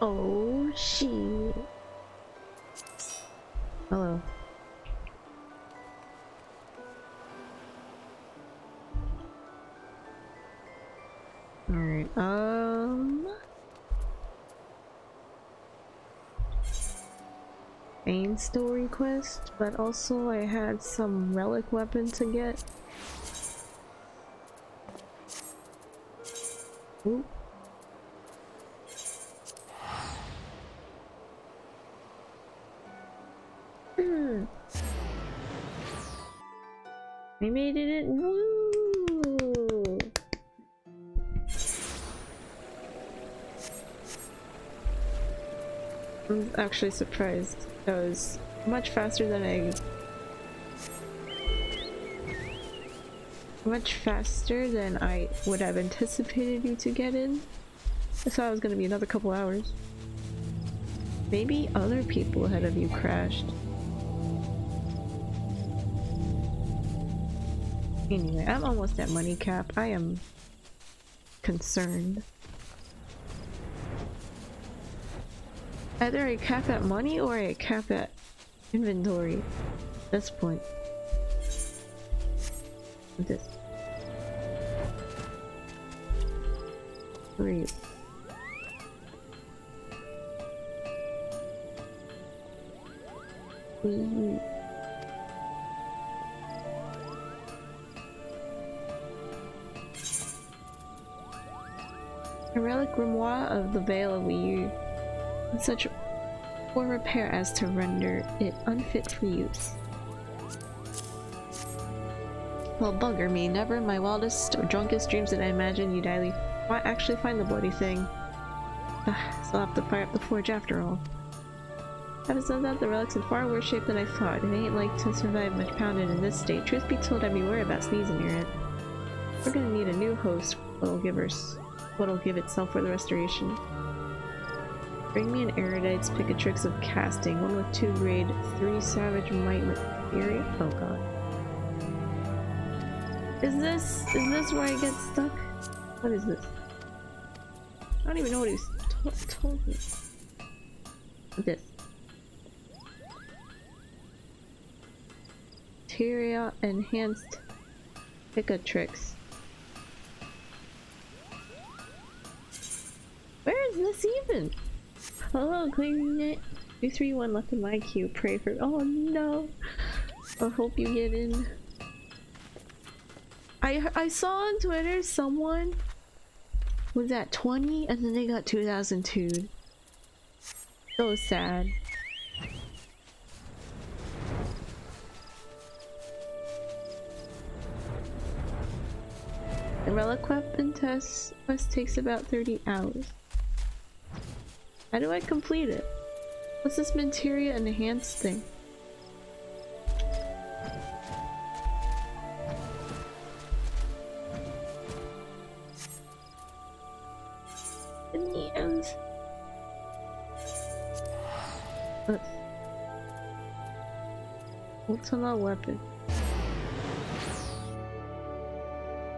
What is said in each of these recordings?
Oh shit. Hello. Alright, um... Main story quest, but also I had some relic weapon to get. Ooh. Hmm. We made it in. Woo! I'm actually surprised. That was much faster than I... Much faster than I would have anticipated you to get in. I thought it was gonna be another couple hours. Maybe other people ahead of you crashed. Anyway, I'm almost at money cap. I am concerned. Either I cap at money or I cap at inventory at this point. This. A relic grimoire of the Veil of Wiyu in such poor repair as to render it unfit for use. Well, bugger me. Never in my wildest or drunkest dreams did I imagine you'd actually find the bloody thing. Ah, so I'll have to fire up the forge after all. Having said that, the relic's in far worse shape than I thought. It ain't like to survive much pounded in this state. Truth be told, I'd be worried about sneezing near it. We're gonna need a new host what'll give us what'll give itself for the restoration. Bring me an Erudite's Picatrix of Casting, one with two grade 3 Savage Might with Fury. Oh god. Is this is this where I get stuck? What is this? I don't even know what he's told me. This. Teria enhanced Picatrix. Where is this even? Oh, Hello, clearing it. 231 left in my queue. Pray for- Oh no! I hope you get in. I I saw on Twitter someone was at 20 and then they got 2002. So sad. The relic weapon test quest takes about 30 hours. How do I complete it? What's this materia enhanced thing? On weapon?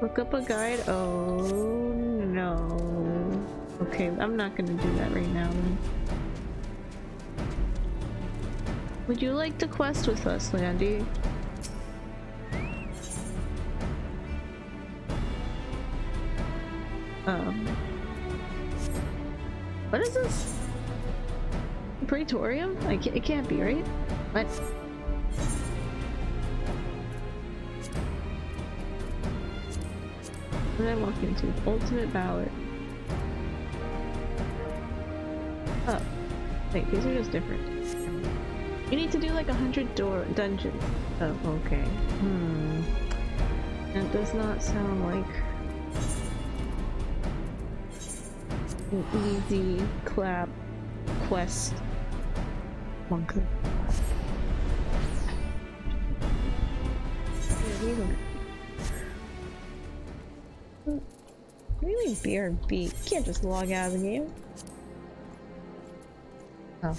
Look up a guide? Oh no. Okay, I'm not gonna do that right now then. Would you like to quest with us, Landy? Um... What is this? Praetorium? I can't, it can't be, right? What? What I walk into? Ultimate Ballot. Oh. Wait, these are just different. You need to do like a hundred door dungeons. Oh, okay. Hmm. That does not sound like an easy clap quest. Monkey. beer. You can't just log out of the game. Oh.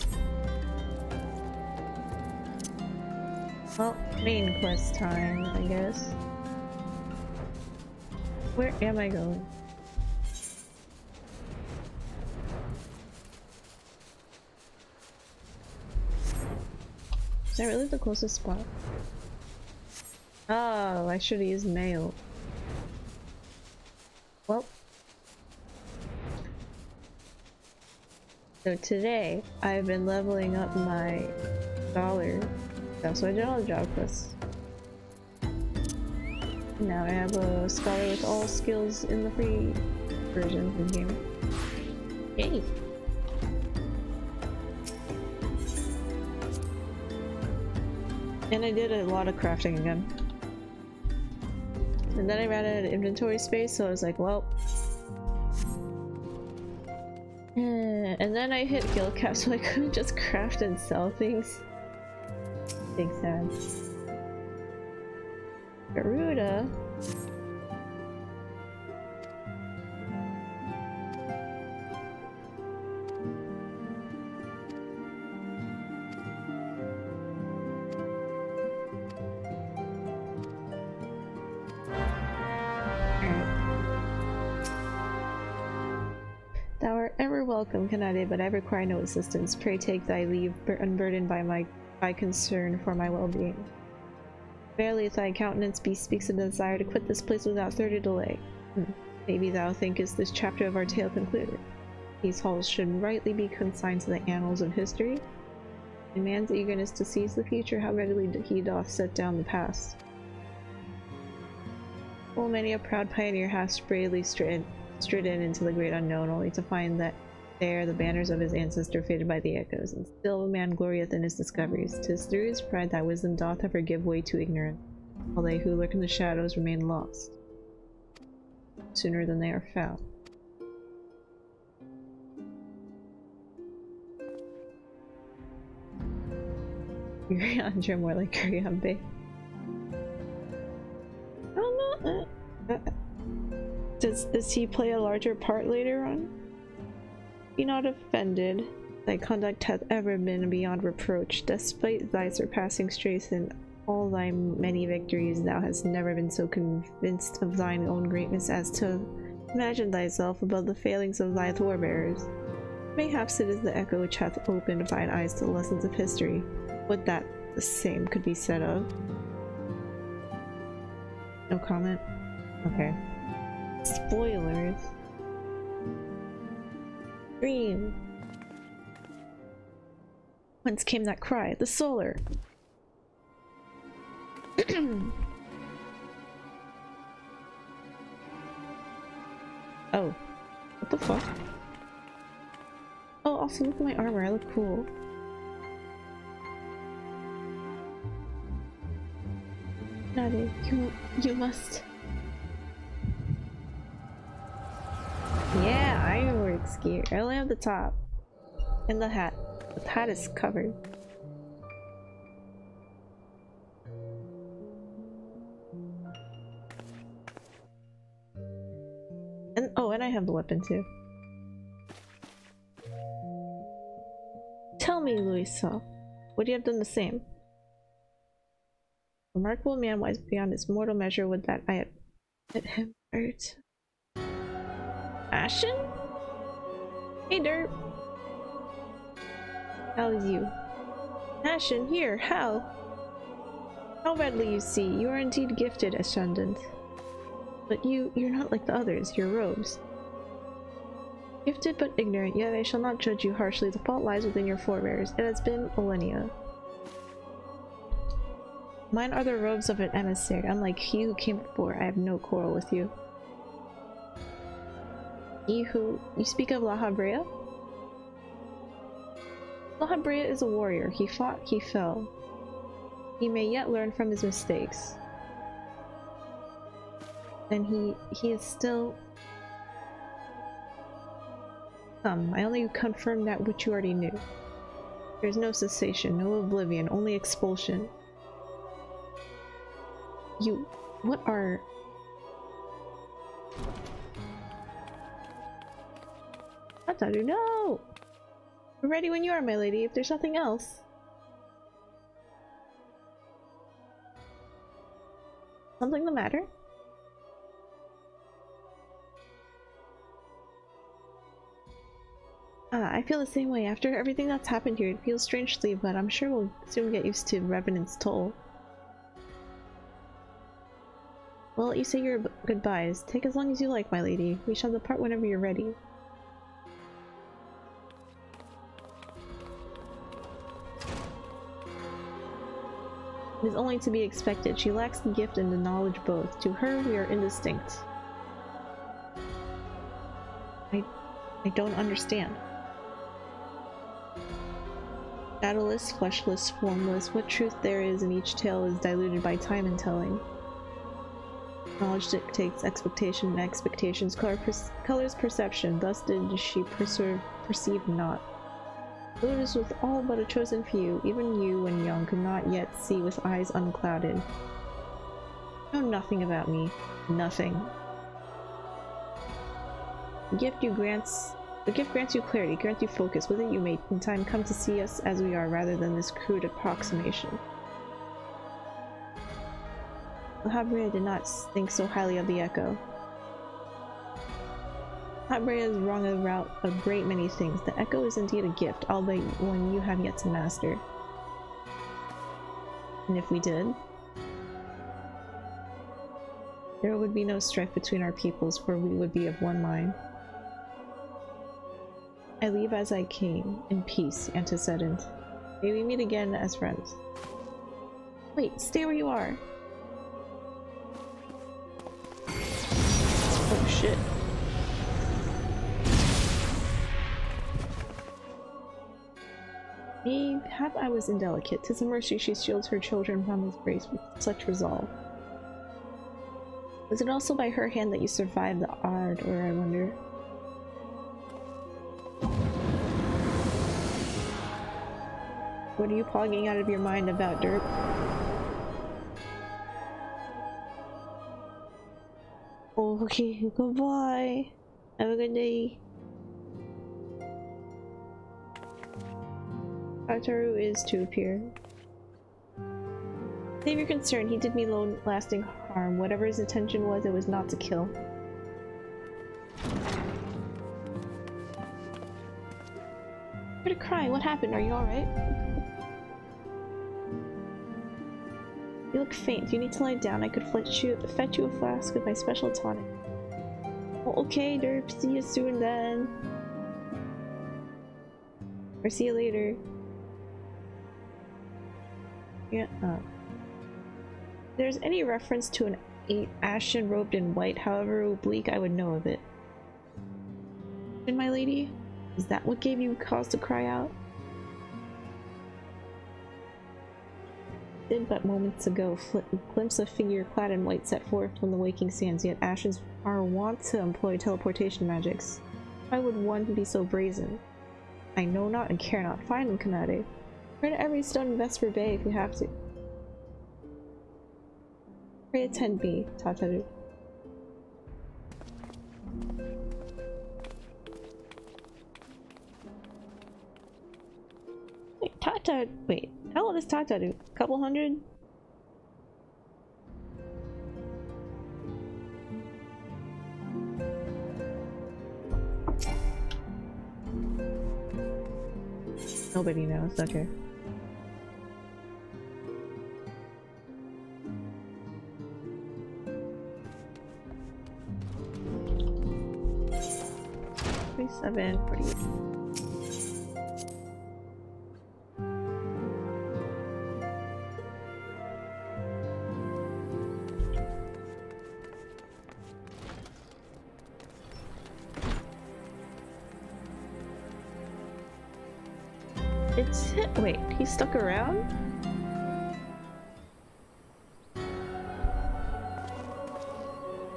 Well, main quest time, I guess. Where am I going? Is that really the closest spot? Oh, I should've used mail. So today, I've been leveling up my dollar. That's why I did all the job quests. Now I have a scholar with all skills in the free version of the game. Yay! And I did a lot of crafting again. And then I ran out of inventory space, so I was like, well. And then I hit guild cap, so I couldn't just craft and sell things. Big sad. Garuda? But I require no assistance. Pray take thy leave, unburdened by my by concern for my well-being. Verily if thy countenance bespeaks a desire to quit this place without further delay. Hmm. Maybe thou thinkest this chapter of our tale concluded. These halls should rightly be consigned to the annals of history. In man's eagerness to seize the future, how readily he doth set down the past. Full many a proud pioneer hath bravely stridden into the great unknown, only to find that there the banners of his ancestor faded by the echoes, and still man glorieth in his discoveries. Tis through his pride that wisdom doth ever give way to ignorance, while they who lurk in the shadows remain lost, sooner than they are found. Urianger more like Uriambe. Uh, uh, does, does he play a larger part later on? Be not offended. Thy conduct hath ever been beyond reproach. Despite thy surpassing strength and all thy many victories, thou hast never been so convinced of thine own greatness as to imagine thyself above the failings of thy forebears. Mayhaps it is the echo which hath opened thine eyes to the lessons of history. Would that the same could be said of? No comment? Okay. Spoilers. Dream. Whence came that cry? The solar. oh. What the fuck? Oh, also look at my armor. I look cool. Nade, you, you must... Yeah, ironwork gear. I only have the top. And the hat. The hat is covered. And oh, and I have the weapon too. Tell me, Louisoix, would you have done the same? Remarkable man wise beyond his mortal measure would that I had him hurt. Ascian? Hey, Dirt. How is you? Ascian, here, how? How readily you see, you are indeed gifted, Ascendant. But you, you're not like the others, your robes. Gifted but ignorant, yet I shall not judge you harshly. The fault lies within your forebears. It has been millennia. Mine are the robes of an emissary. Unlike he who came before, I have no quarrel with you. He who... You speak of Lahabrea? Lahabrea is a warrior. He fought, he fell. He may yet learn from his mistakes. And he... he is still... Come, I only confirm that which you already knew. There's no cessation, no oblivion, only expulsion. You... what are... Ataru, no! We're ready when you are, my lady, if there's nothing else. Something the matter? Uh, I feel the same way. After everything that's happened here, it feels strangely, but I'm sure we'll soon get used to Revenant's toll. Well, you say your goodbyes. Take as long as you like, my lady. We shall depart whenever you're ready. Is only to be expected. She lacks the gift and the knowledge both. To her, we are indistinct. I... I don't understand. Shadowless, fleshless, formless, what truth there is in each tale is diluted by time and telling. Knowledge dictates expectation, and expectations color colors perception, thus did she perceive not. Lotus with all but a chosen few, even you, when young, could not yet see with eyes unclouded. Know nothing about me. Nothing. The gift you grants the gift grants you clarity, grants you focus. With it you may in time come to see us as we are rather than this crude approximation. Lahabrea did not think so highly of the Echo. Lahabrea is wrong about a great many things. The Echo is indeed a gift, albeit one you have yet to master. And if we did, there would be no strife between our peoples, for we would be of one mind. I leave as I came, in peace, antecedent. May we meet again as friends. Wait, stay where you are! Oh shit. Mayhap I was indelicate. Tis a mercy she shields her children from his grace with such resolve. Was it also by her hand that you survived the Ardor, I wonder? What are you pogging out of your mind about? Oh, okay, goodbye. Have a good day. Tataru is to appear. Save your concern, he did me long-lasting harm. Whatever his intention was, it was not to kill. You're crying, what happened? Are you alright? You look faint. You need to lie down. I could fetch you, fetch you a flask of my special tonic. Well, okay, Derp. See you soon then. Or see you later. Yeah. There's any reference to an Ascian robed in white, however oblique, I would know of it. And my lady, is that what gave you cause to cry out? did but moments ago glimpse a figure clad in white set forth from the waking sands, yet Ascians are wont to employ teleportation magics. Why would one be so brazen? I know not and care not. Find him, Kanade. Turn every stone in Vesper Bay if you have to. Pray attend me, Tataru. Wait, Tata- wait. How old do? A couple hundred? Nobody knows, okay. Twenty-seven, forty-eight. It's wait, he stuck around?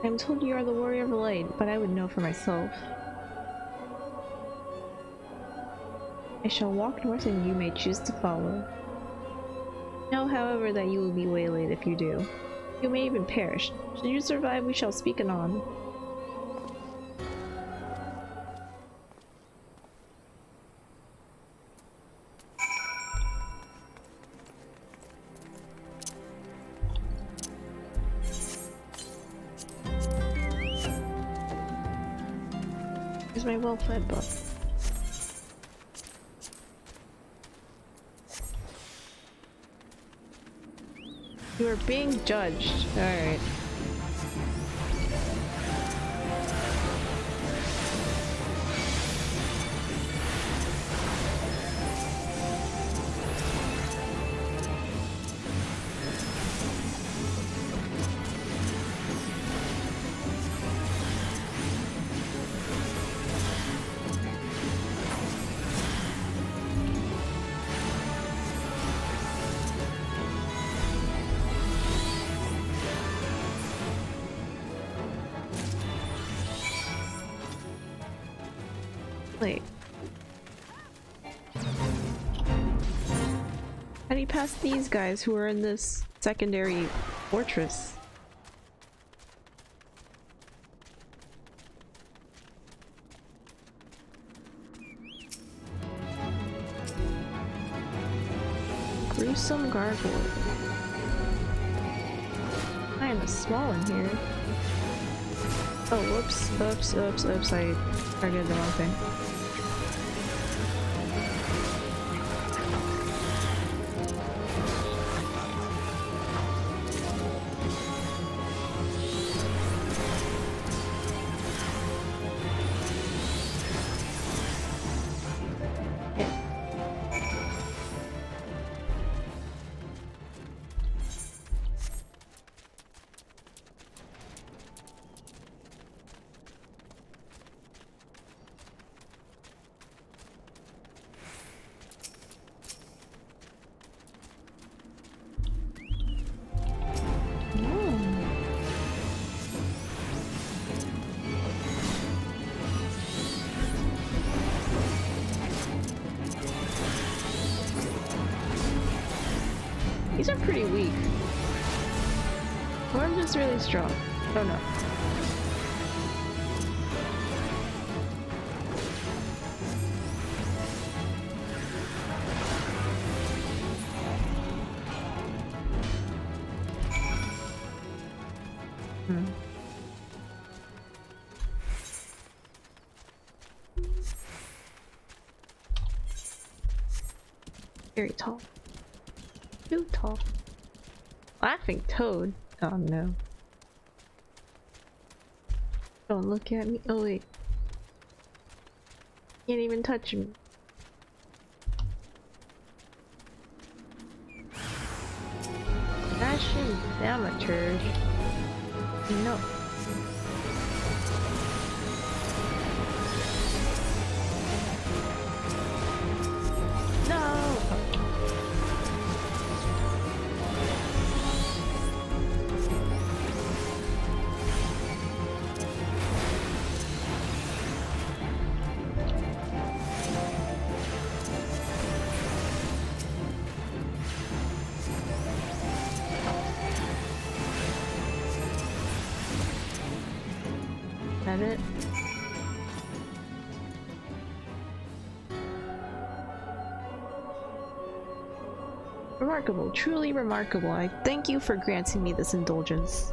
I'm told you are the warrior of the light, but I would know for myself. I shall walk north and you may choose to follow. Know, however, that you will be waylaid if you do. You may even perish. Should you survive, we shall speak anon. Here's my well-fed book. Being judged. Alright. Pass these guys who are in this secondary fortress? Gruesome gargoyle. Kinda small in here. Oh, whoops, oops, oops, oops, I targeted the wrong thing. Pretty weak. Or I'm just really strong. I don't know. Laughing toad? Oh no. Don't look at me. Oh wait. Can't even touch me. Remarkable, truly remarkable. I thank you for granting me this indulgence.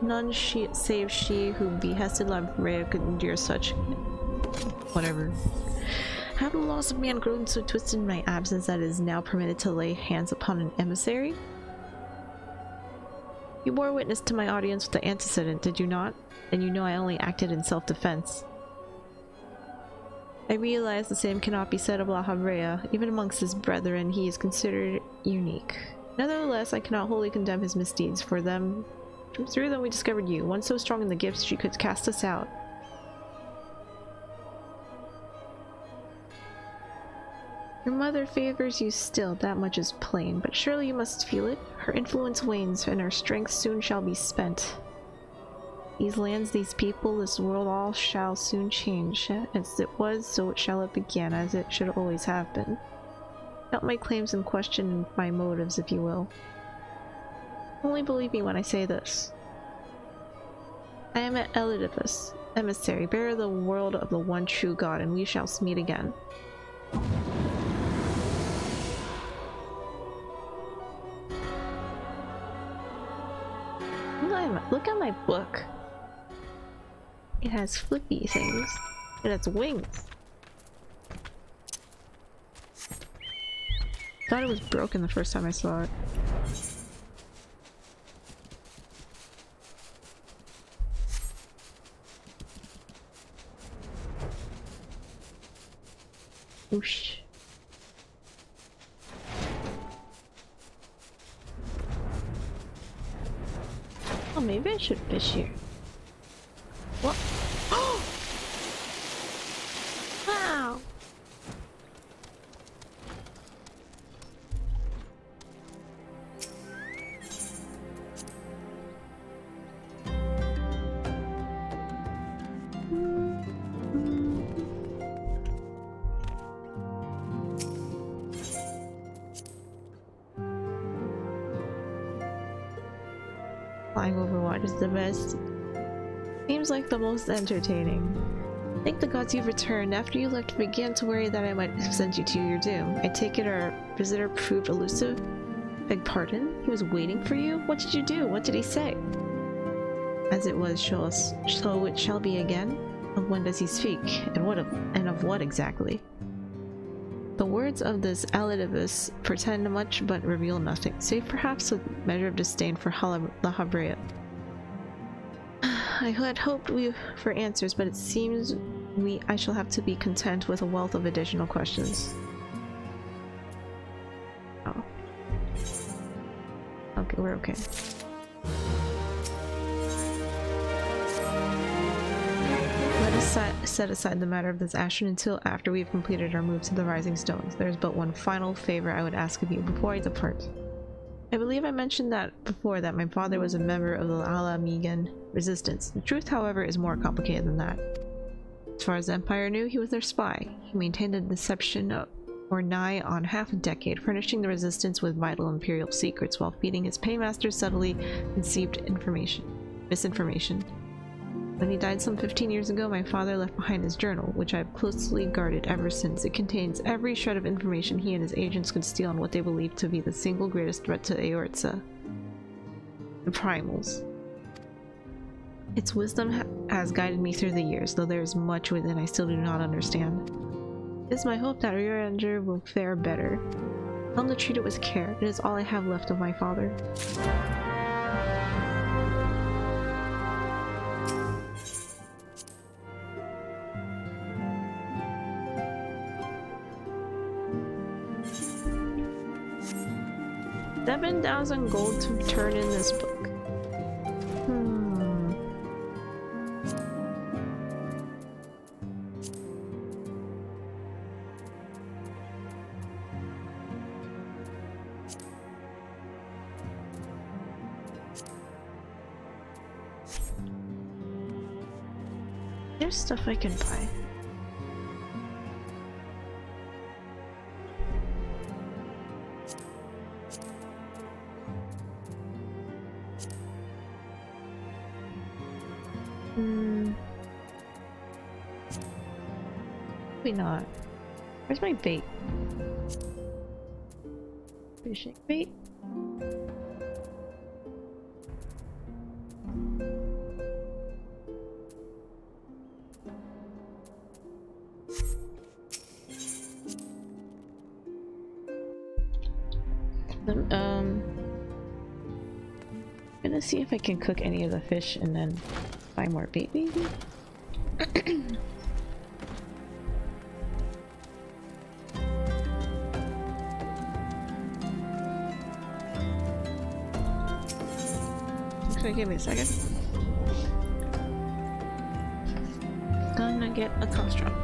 None she save she who behested Lahabrea could endure such. Whatever. Have the laws of man grown so twisted in my absence that it is now permitted to lay hands upon an emissary? You bore witness to my audience with the antecedent, did you not? And you know I only acted in self-defense. I realize the same cannot be said of Lahabrea. Even amongst his brethren, he is considered unique. Nevertheless, I cannot wholly condemn his misdeeds, for them through them we discovered you, one so strong in the gifts she could cast us out. Your mother favors you still, that much is plain, but surely you must feel it. Her influence wanes, and her strength soon shall be spent. These lands, these people, this world, all shall soon change. As it was, so it shall it begin, as it should always have been. Doubt my claims and question my motives, if you will. Only believe me when I say this. I am Elidibus, emissary, bearer of the world of the one true God, and we shall meet again. At look at my book. It has flippy things. It has wings. Thought it was broken the first time I saw it. Whoosh. Oh, maybe I should fish here. Seems like the most entertaining. Thank the gods you've returned. After you left, began to worry that I might have sent you to your doom. I take it our visitor proved elusive? Beg pardon? He was waiting for you? What did you do? What did he say? As it was, so it shall be again? Of when does he speak? And what of, and of what exactly? The words of this Elidibus pretend much but reveal nothing, save perhaps a measure of disdain for Lahabrea. I had hoped we for answers, but it seems we I shall have to be content with a wealth of additional questions. Oh. Okay, we're okay. Let us set set aside the matter of this action until after we have completed our move to the Rising Stones. There is but one final favor I would ask of you before I depart. I believe I mentioned that before that my father was a member of the Ala Mhigan resistance. The truth, however, is more complicated than that. As far as the Empire knew, he was their spy. He maintained a deception for nigh on half a decade, furnishing the resistance with vital Imperial secrets while feeding his paymaster subtly conceived information, misinformation. When he died some 15 years ago, my father left behind his journal, which I have closely guarded ever since. It contains every shred of information he and his agents could steal on what they believed to be the single greatest threat to Eorzea. The Primals. Its wisdom ha has guided me through the years, though there is much within I still do not understand. It is my hope that Urianger will fare better. Tell him to treat it with care. It is all I have left of my father. Seven thousand gold to turn in this book. Hmm. There's stuff I can buy. Not. Where's my bait? Fishing bait? Um, I'm gonna see if I can cook any of the fish and then buy more bait maybe? Give me a second. Gonna get a construct.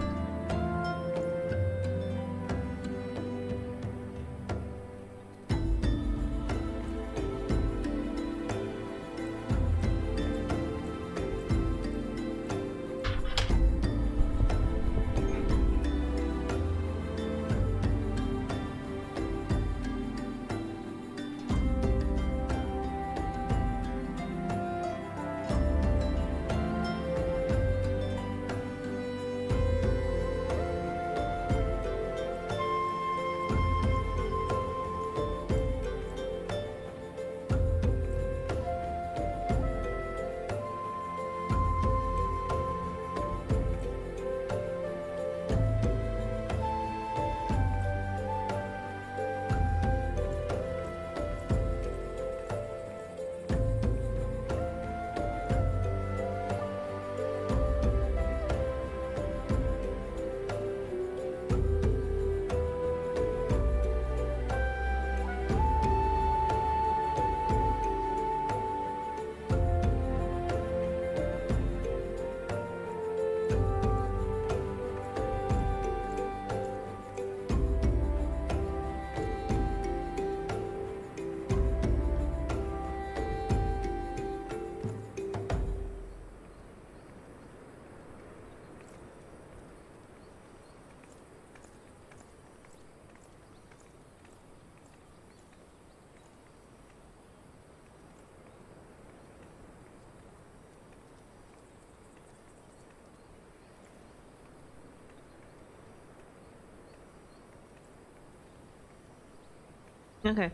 Okay.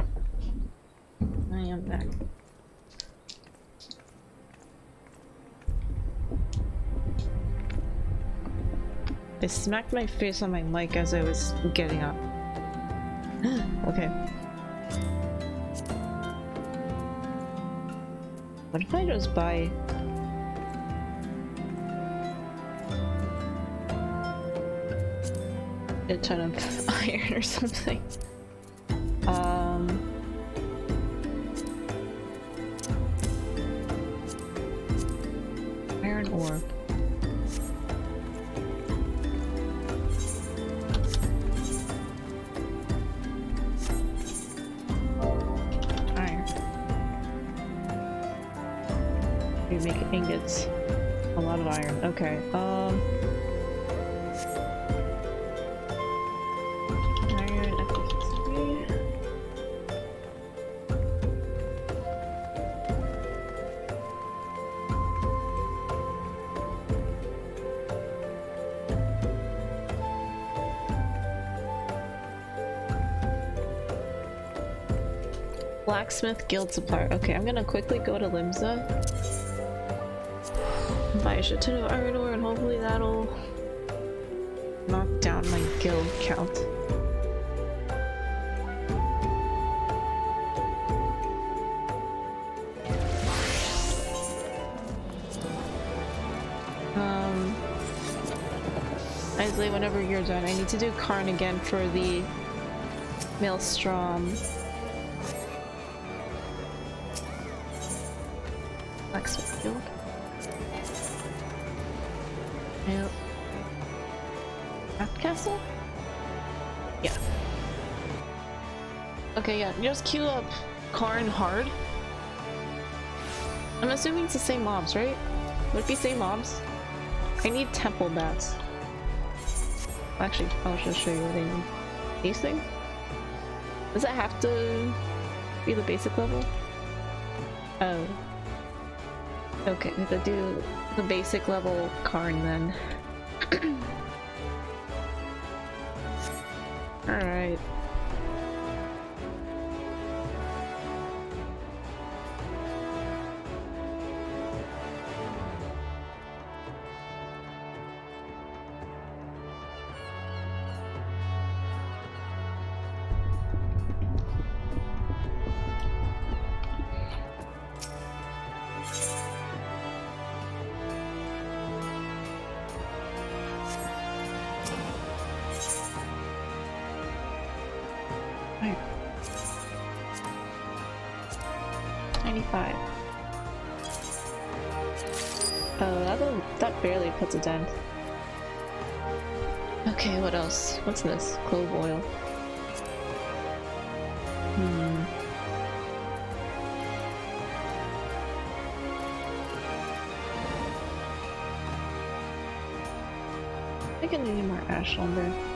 I am back. I smacked my face on my mic as I was getting up. okay. What if I just buy... ton of iron or something? Um... Iron ore. Iron. We make ingots. A lot of iron. Okay. Um. Blacksmith Guild Supplier. Okay, I'm gonna quickly go to Limsa. Buy a shit ton of iron ore and hopefully that'll knock down my guild count. Um, Isley, whenever you're done, I need to do Qarn again for the Maelstrom. Just queue up Qarn hard. I'm assuming it's the same mobs, right? Would it be same mobs? I need temple bats. Actually, I'll just show you what I need. These things? Does it have to be the basic level? Oh. Okay, we have to do the basic level Qarn then. Alright. This? Clove oil. Hmm. I think I need more ash lumber.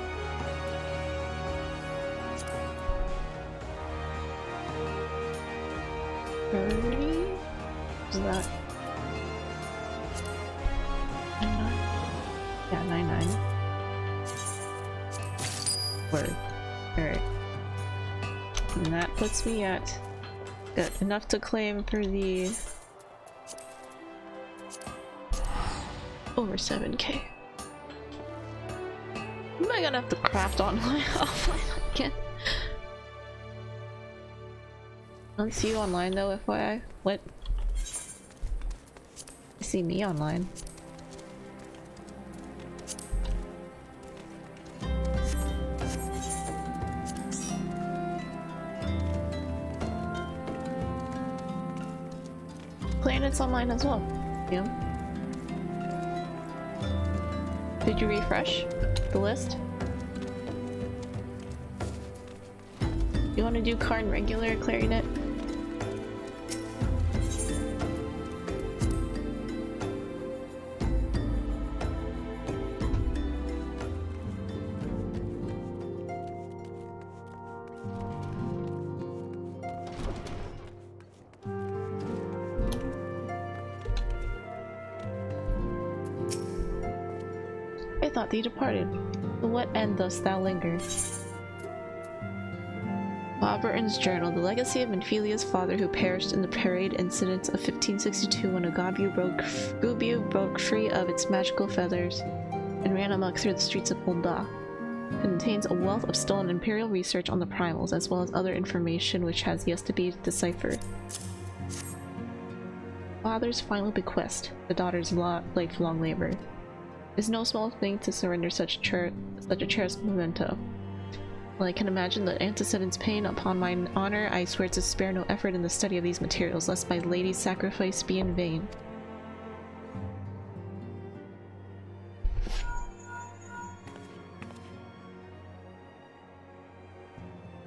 Puts me at Got enough to claim for the over 7k. Am I gonna have to craft online offline again? Don't see you online though, FYI. What? I see me online. Planet's online as well. Yeah. Did you refresh the list? You want to do Qarn regular clarinet? What end dost thou linger? Bob Burton's journal, the legacy of Minfilia's father who perished in the parade incidents of 1562 when a broke, free of its magical feathers and ran amok through the streets of Ul'dah. Contains a wealth of stolen imperial research on the primals, as well as other information which has yet to be deciphered. Father's final bequest, the daughter's lifelong labor. It is no small thing to surrender such, such a cherished memento. While I can imagine the antecedents pain upon my honor, I swear to spare no effort in the study of these materials, lest my lady's sacrifice be in vain.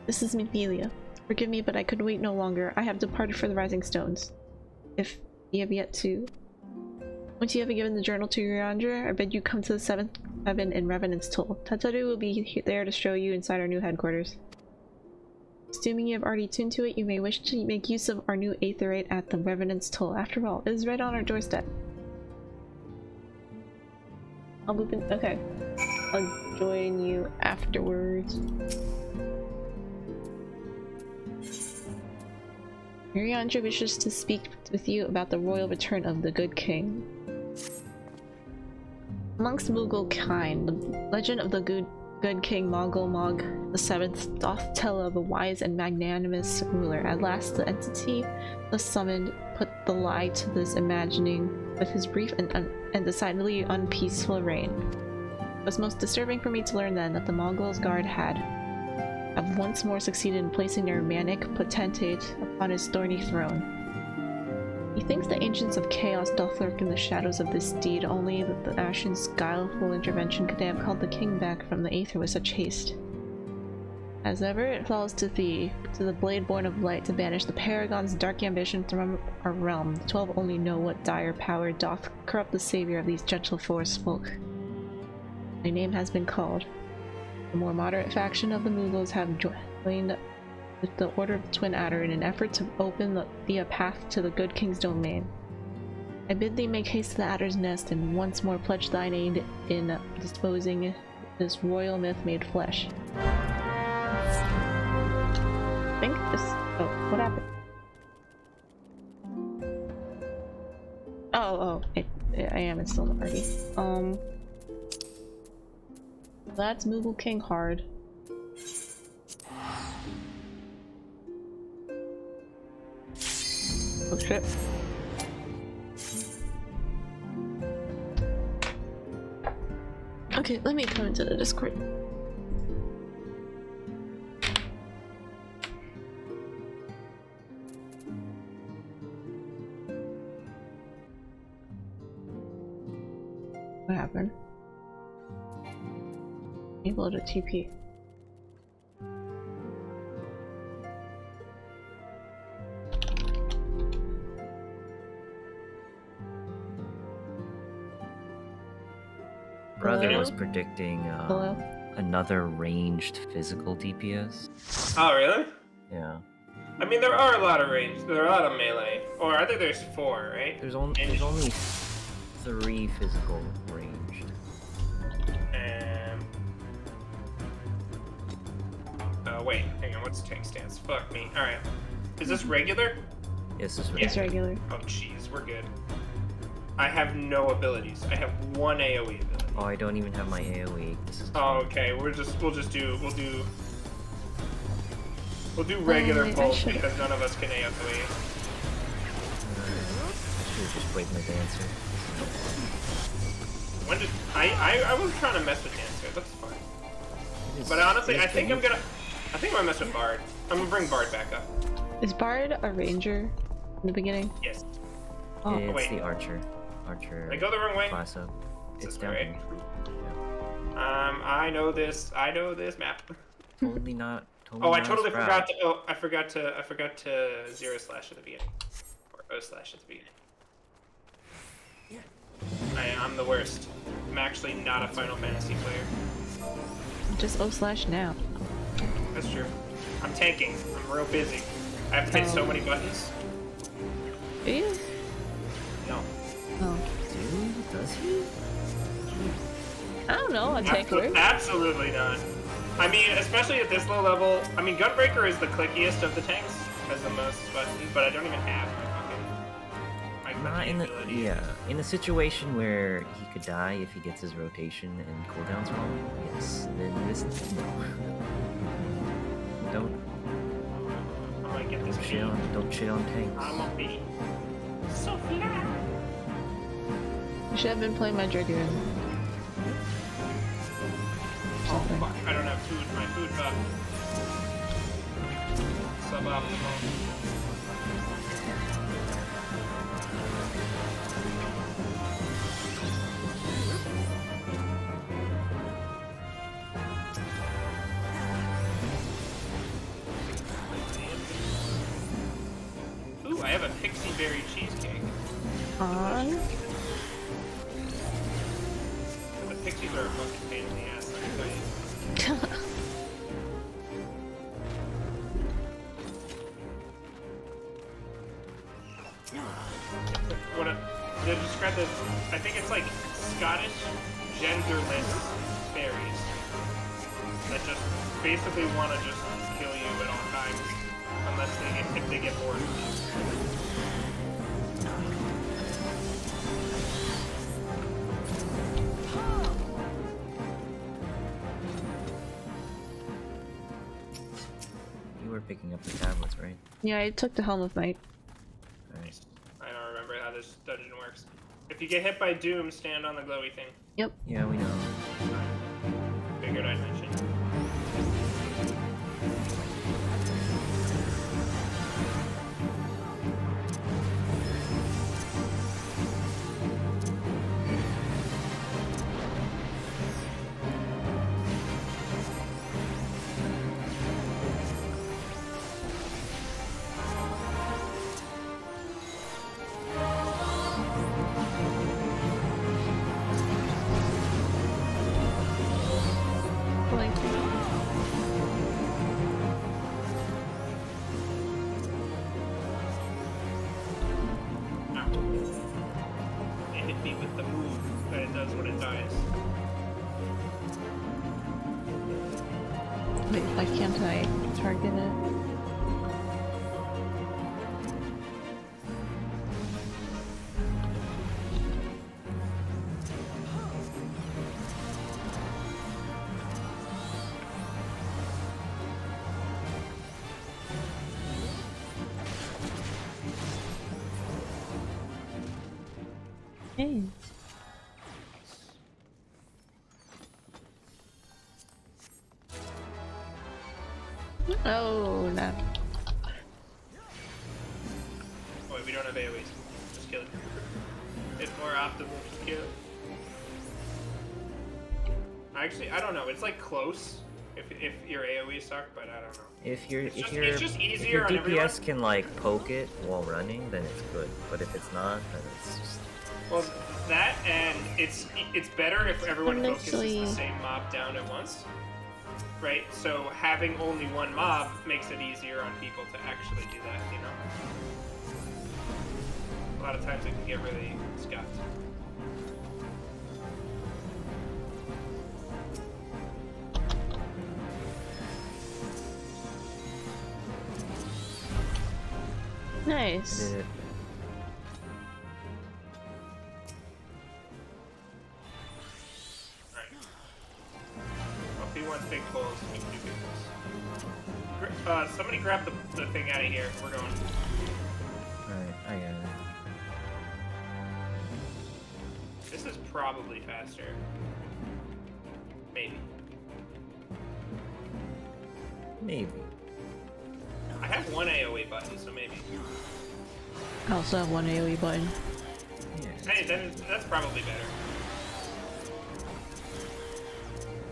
This is Minfilia. Forgive me, but I could wait no longer. I have departed for the Rising Stones. If you have yet to. Once you have given the journal to Urianger, I bid you come to the seventh heaven in Revenant's Toll. Tataru will be there to show you inside our new headquarters. Assuming you have already tuned to it, you may wish to make use of our new Aetheryte at the Revenant's Toll. After all, it is right on our doorstep. I'll move in- okay. I'll join you afterwards. Urianger wishes to speak with you about the royal return of the good king. Amongst Moogle kind, the legend of the good, good king Moggle Mog VII doth tell of a wise and magnanimous ruler. At last the entity thus summoned put the lie to this imagining with his brief and, and decidedly unpeaceful reign. It was most disturbing for me to learn then that the Moggles Guard had have once more succeeded in placing their manic potentate upon his thorny throne. He thinks the ancients of chaos doth lurk in the shadows of this deed, only that the Ascian's guileful intervention could have called the king back from the Aether with such haste. As ever, it falls to thee, to the blade born of light, to banish the Paragon's dark ambition from our realm. The Twelve only know what dire power doth corrupt the savior of these gentle forest folk. My name has been called. The more moderate faction of the Moogles have joined with the Order of the Twin Adder in an effort to open the, path to the good king's domain. I bid thee make haste to the Adder's nest and once more pledge thine aid in disposing this royal myth made flesh. I think this. Oh, what happened? Oh, oh, I, I am still in the party. Um, that's Moogle King hard. Oh shit. Okay, let me come into the Discord. What happened? Able to TP. Was predicting uh, another ranged physical DPS. Oh, really? Yeah. I mean, there are a lot of range. There are a lot of melee. Or I think there's four, right? There's only there's only three physical ranged. Um. Oh wait, hang on. What's tank stance? Fuck me. All right. Is this regular? Yes, this is It's regular. Oh jeez, we're good. I have no abilities. I have one AOE ability. Oh, I don't even have my AOE. This is. Oh, okay. We're just we'll just do we'll do we'll do regular I pulse because none of us can AOE. I should have just played my dancer. When did I, I I was trying to mess with dancer. That's fine. It is- But honestly, I think I'm gonna I think I'm gonna mess with Bard. I'm gonna bring Bard back up. Is Bard a ranger in the beginning? Yes. Oh, It's wait. the archer. Archer Did I go the wrong way? class up. Is It's this down right? here. Um, I know this. I know this map. Totally not. Totally Oh, I totally Sprout. forgot to. Oh, I forgot to. I forgot to zero slash at the beginning, or O slash at the beginning. I, I'm the worst. I'm actually not a Final Fantasy player. just O slash now. That's true. I'm tanking. I'm real busy. I have to hit so Oh. many buttons. Do you? No. Oh. Dude, does he? I don't know, a tank Absol- works. absolutely not. I mean, especially at this low level. I mean, Gunbreaker is the clickiest of the tanks, has the most buttons, but I don't even have my fucking. My Not in the ability. yeah, in a situation where he could die if he gets his rotation and cooldowns wrong. Yes, then this no. Don't I might get this shit beat. on don't shit on tanks. I'm a bee. So flat. I should have been playing my Dragoon. Oh fuck, I don't have food. My food buff. Suboptimal. Ooh, I have a pixie berry cheesecake. On. What a, they describe this. I think it's like Scottish genderless fairies that just basically want to just kill you at all times, unless they get, if they get bored. You were picking up the tablets, right? yeah, I took the Helm of Might. Nice. I don't remember how this dungeon works. If you get hit by Doom, stand on the glowy thing. Yep. Yeah, we know. Figured I'd Actually, I don't know. It's like close if, if your AoE suck, but I don't know. If your It's if just- your it's just if your on everyone. DPS can like poke it while running, then it's good. But if it's not, then it's just Well, that and it's it's better if everyone focuses Honestly- the same mob down at once. Right? So having only one mob makes it easier on people to actually do that, you know? A lot of times it can get really scuffed. Pulls. Gr- Uh, somebody grab the, the thing out of here. We're going. Alright, I got it. This is probably faster. Maybe. Maybe. I also have one AoE button. Yeah. Hey, then that's probably better.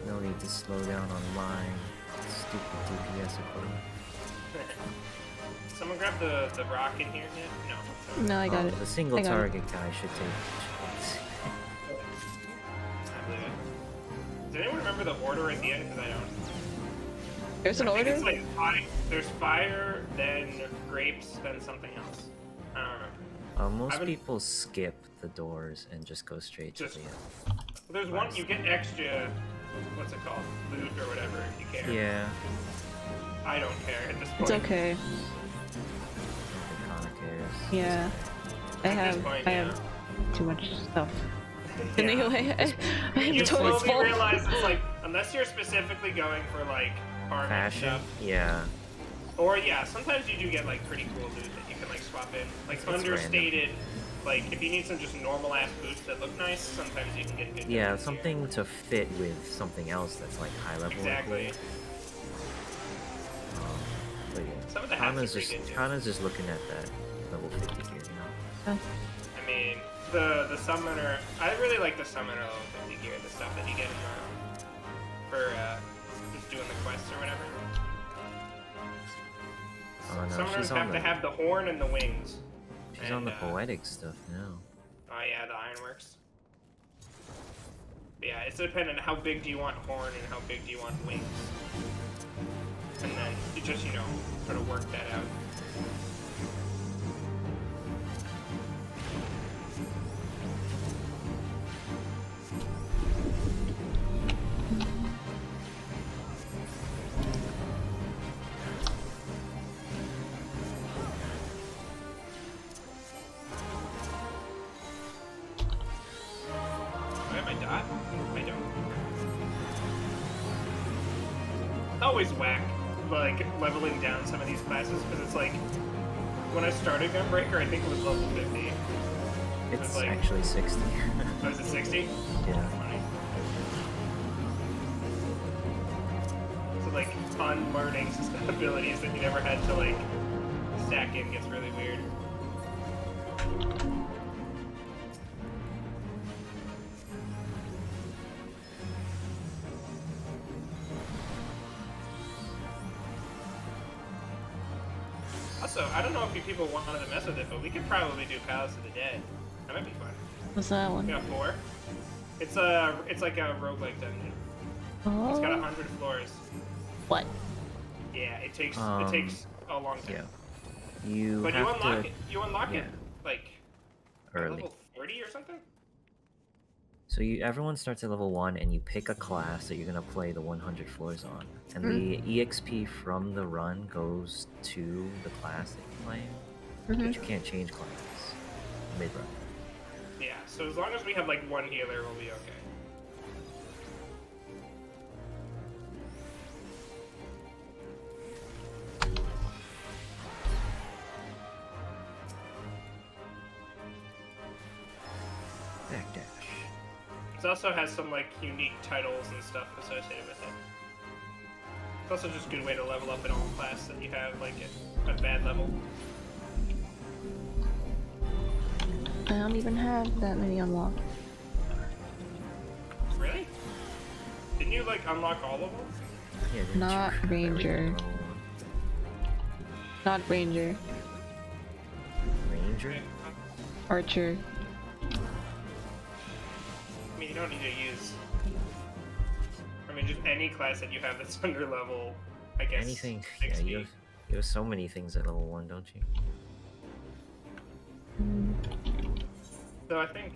No need to slow down on line. Stupid DPS equipment. Someone grab the, the rock in here yet? No. No, I got Oh, it. The single I got it. target guy should take. I believe it. Does anyone remember the order at the end? Because I don't. There's an I think order? It's like fire, there's fire, then grapes, then something else. I. Uh, most people skip the doors and just go straight Just- to the end. Well, there's one, you get extra what's it called, loot or whatever if you care. Yeah. I don't care at this point. It's okay. Kind cares. Yeah. I At have this point, I yeah. have too much stuff. Yeah. Anyway, I, I have You toys slowly full. realize it's like unless you're specifically going for like farming Fashion. stuff, Yeah. Or yeah, sometimes you do get like pretty cool loot that you can like swap in, like random. understated. Like if you need some just normal ass boots that look nice, sometimes you can get good. Yeah, boots here. something to fit with something else that's like high level. and Exactly. cool. Um, but yeah. Some of the hats Kana's just good. Kana's just looking at that level 50 gear, you know. I mean, the the summoner. I really like the summoner level 50 gear, the stuff that you get in the, for uh, just doing the quests or whatever. Oh no, Summoners have the to have the horn and the wings. she's on the and, uh, poetic stuff now. Oh yeah, the ironworks. But yeah, it's dependent on how big do you want horn and how big do you want wings. And then you just, you know, sort of work that out. Actually 60. Oh, it 60? yeah. Funny. So, like, unlearning abilities that you never had to, like, stack in gets really weird. Also, I don't know if you people wanted to mess with it, but we could probably do Palace of the Dead. That might be fun. What's that We one? got four. It's a it's like a roguelike dungeon. It's got a Oh, hundred floors. what? Yeah, it takes Um, it takes a long time. Yeah. You But you unlock to it you unlock it like at early. level thirty or something? So you everyone starts at level one, and you pick a class that you're gonna play the 100 floors on, and the exp from the run goes to the class that you're playing, but Mhm. you can't change classes mid run. So as long as we have like one healer we'll be okay. Backdash. It also has some like unique titles and stuff associated with it. It's also just a good way to level up in all class that you have like at a bad level. I don't even have that many unlocked. Really? Didn't you like unlock all of them? Yeah, didn't you Not grab everything Ranger. Not ranger. Ranger? archer. I mean, you don't need to use. I mean, just any class that you have that's under level, I guess. Anything? Yeah, you have, you have so many things at level one, don't you? Mm. So I think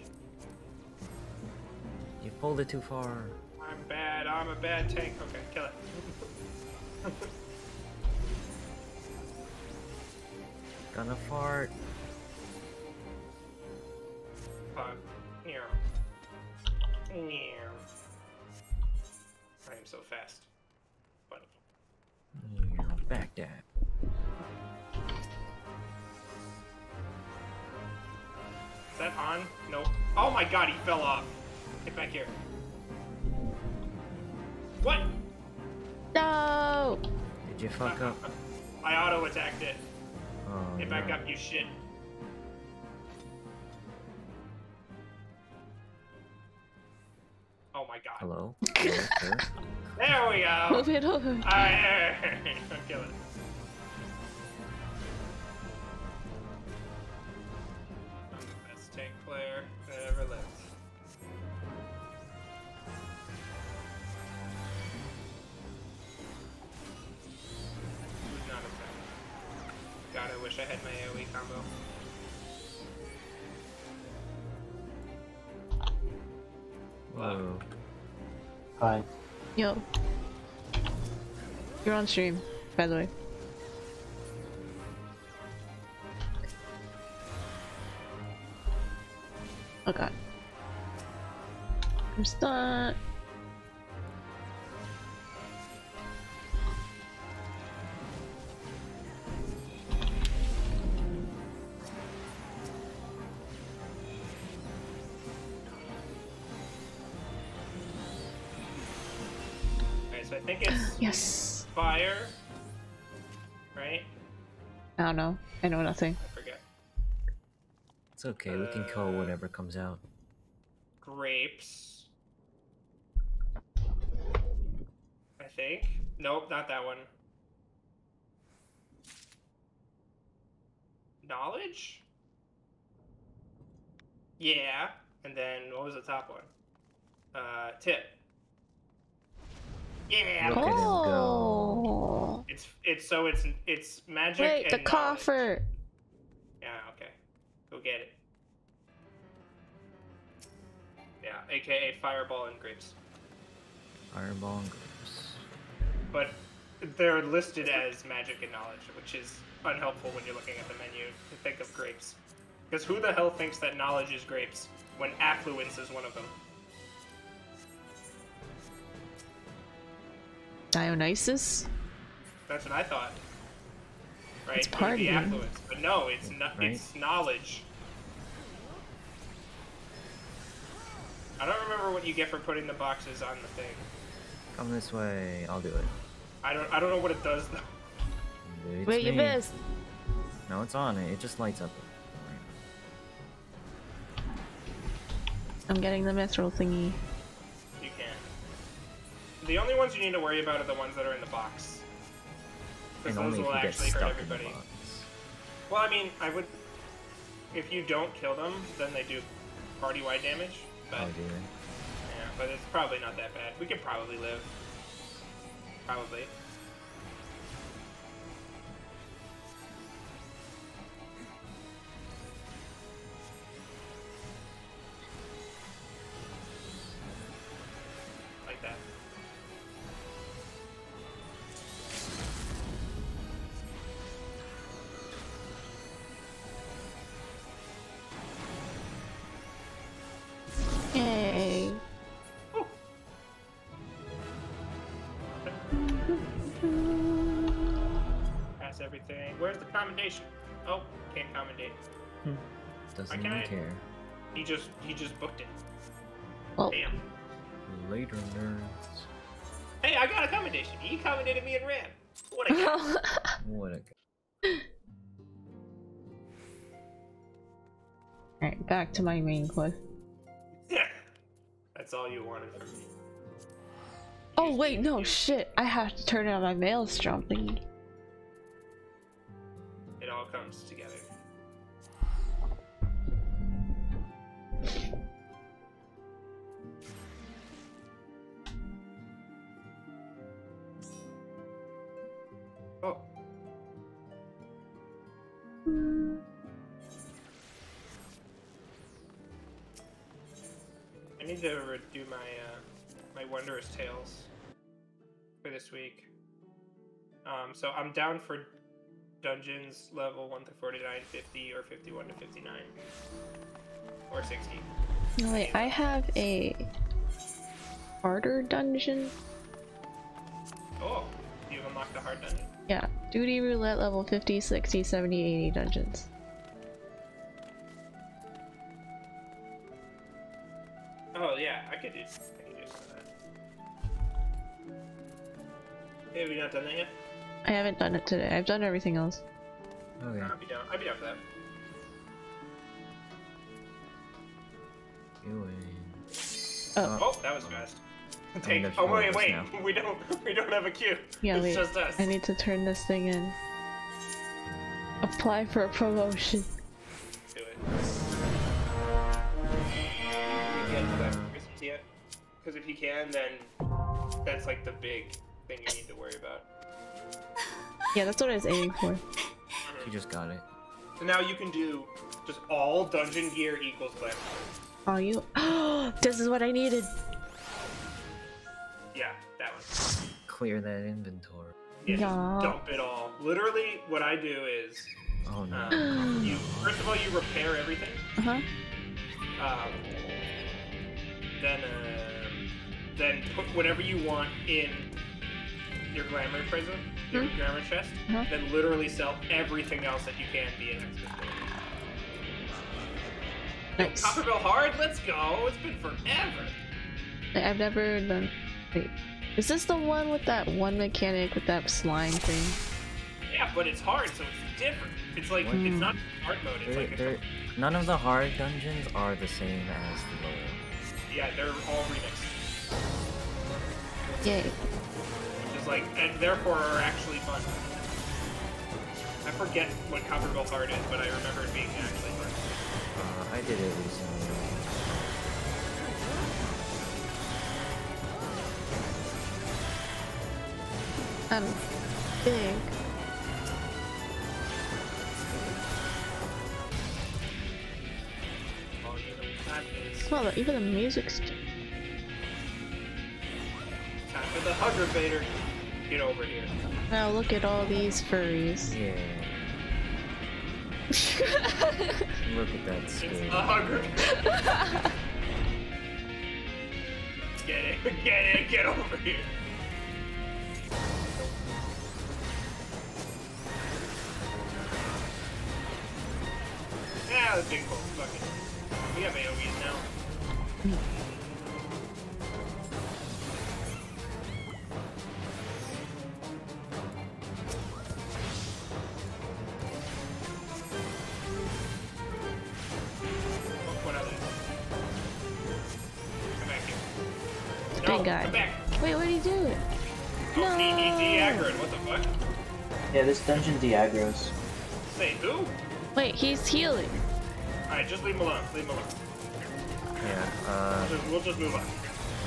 You pulled it too far. I'm bad. I'm a bad tank. Okay, kill it. Gonna fart. Fine. Meow. Meow. I am so fast. Funny. Yeah, Backdash. That on? Nope. Oh my god, he fell off. Get back here. What? No! Did you fuck up? I auto attacked it. Oh, Get back no. up, you shit. Oh my god. Hello? Hello. There we go! Move it over. Alright, don't kill it. Wish I had my AoE combo. Whoa. Hi. Yo. You're on stream, by the way. Oh god. I'm stuck. Yes. fire, right? I don't know. I know nothing. I forget. It's okay, we can kill Uh, whatever comes out. Grapes. I think. Nope, not that one. Knowledge? Yeah. And then what was the top one? Uh, tip. Yeah. Look at him go. Oh. It's it's so it's it's magic. Wait, the knowledge. coffer. Yeah. Okay. Go get it. Yeah, aka fireball and grapes. Fireball and grapes. but they're listed as magic and knowledge, which is unhelpful when you're looking at the menu to think of grapes. Because who the hell thinks that knowledge is grapes when affluence is one of them? Dionysus? That's what I thought. Right? It's It would be partying. affluence, but no, it's not. Right. It's knowledge. I don't remember what you get for putting the boxes on the thing. Come this way, I'll do it. I don't. I don't know what it does though. It's Wait, you me. missed. No, it's on it. It just lights up. I'm getting the mithril thingy. The only ones you need to worry about are the ones that are in the box. Because those will actually hurt stuck in the everybody. Well, I mean, I would. If you don't kill them, then they do party-wide damage. But Oh, they? yeah, but it's probably not that bad. We could probably live. Probably. Commendation? Oh, can't commendate. Hmm. Doesn't Okay. even care. He just he just booked it. Well, Damn. Later, nerds. Hey, I got a commendation. He commendated me and ran. What a guy. What a guy. Alright, back to my main quest. yeah. That's all you wanted from me. Oh wait, no, shit. I have to turn on my maelstrom thingy. Comes together. Oh, I need to redo my uh, my wondrous tales for this week. Um, so I'm down for dungeons level 1 to 49, 50, or 51 to 59. Or 60. No, wait, I have a harder dungeon. Oh, you've unlocked the hard dungeon. Yeah, duty roulette level 50, 60, 70, 80 dungeons. Haven't done it today. I've done everything else. Okay. I'd be down. I'd be down for that. Oh, Oh, that was fast. Take. there's Oh four wait, wait. now. We don't. We don't have a queue. yeah, it's wait. just us. I need to turn this thing in. Apply for a promotion. do it. Can't do Christmas yet? Because if you can, then that's like the big thing you need to worry about. Yeah, that's what I was aiming for. You just got it. So now you can do just all dungeon gear equals glamour. Oh, you. Oh, this is what I needed. Yeah, that one. clear that inventory. Yeah, Yeah. just dump it all. Literally, what I do is, Oh no. um, you first of all you repair everything. Uh-huh. Um, then, um, then put whatever you want in your glamour prison, your Hmm. glamour chest. Uh-huh. Then literally sell everything else that you can via inventory. Nice. Taco Bell hard, let's go. It's been forever. I've never done. Wait, is this the one with that one mechanic with that slime thing? Yeah, but it's hard, so it's different. It's like What? it's not hard mode. It's They're, like a, they're, none of the hard dungeons are the same as the lower. yeah, they're all remixed. Yay. Which is like, and therefore are actually fun. I forget what Copperbell Hard is, but I remember it being actually fun. Uh, I did it recently. I'm big. Oh, you know, that is Well, even the music's. time for the Hugger Vader. Get over here. Now look at all these furries. Yeah. Look at that It's skin. the Hugger. get it, get it, get over here. Yeah, the big cool. Fuck it. We have AoEs now. Guy. Come back. Wait, what are you doing? Oh, he, he No. de-aggroed. What the fuck? Yeah, this dungeon diagros. Say who? Wait, he's healing. Alright, just leave him alone. Leave him alone. Yeah, uh, We'll just, we'll just move on.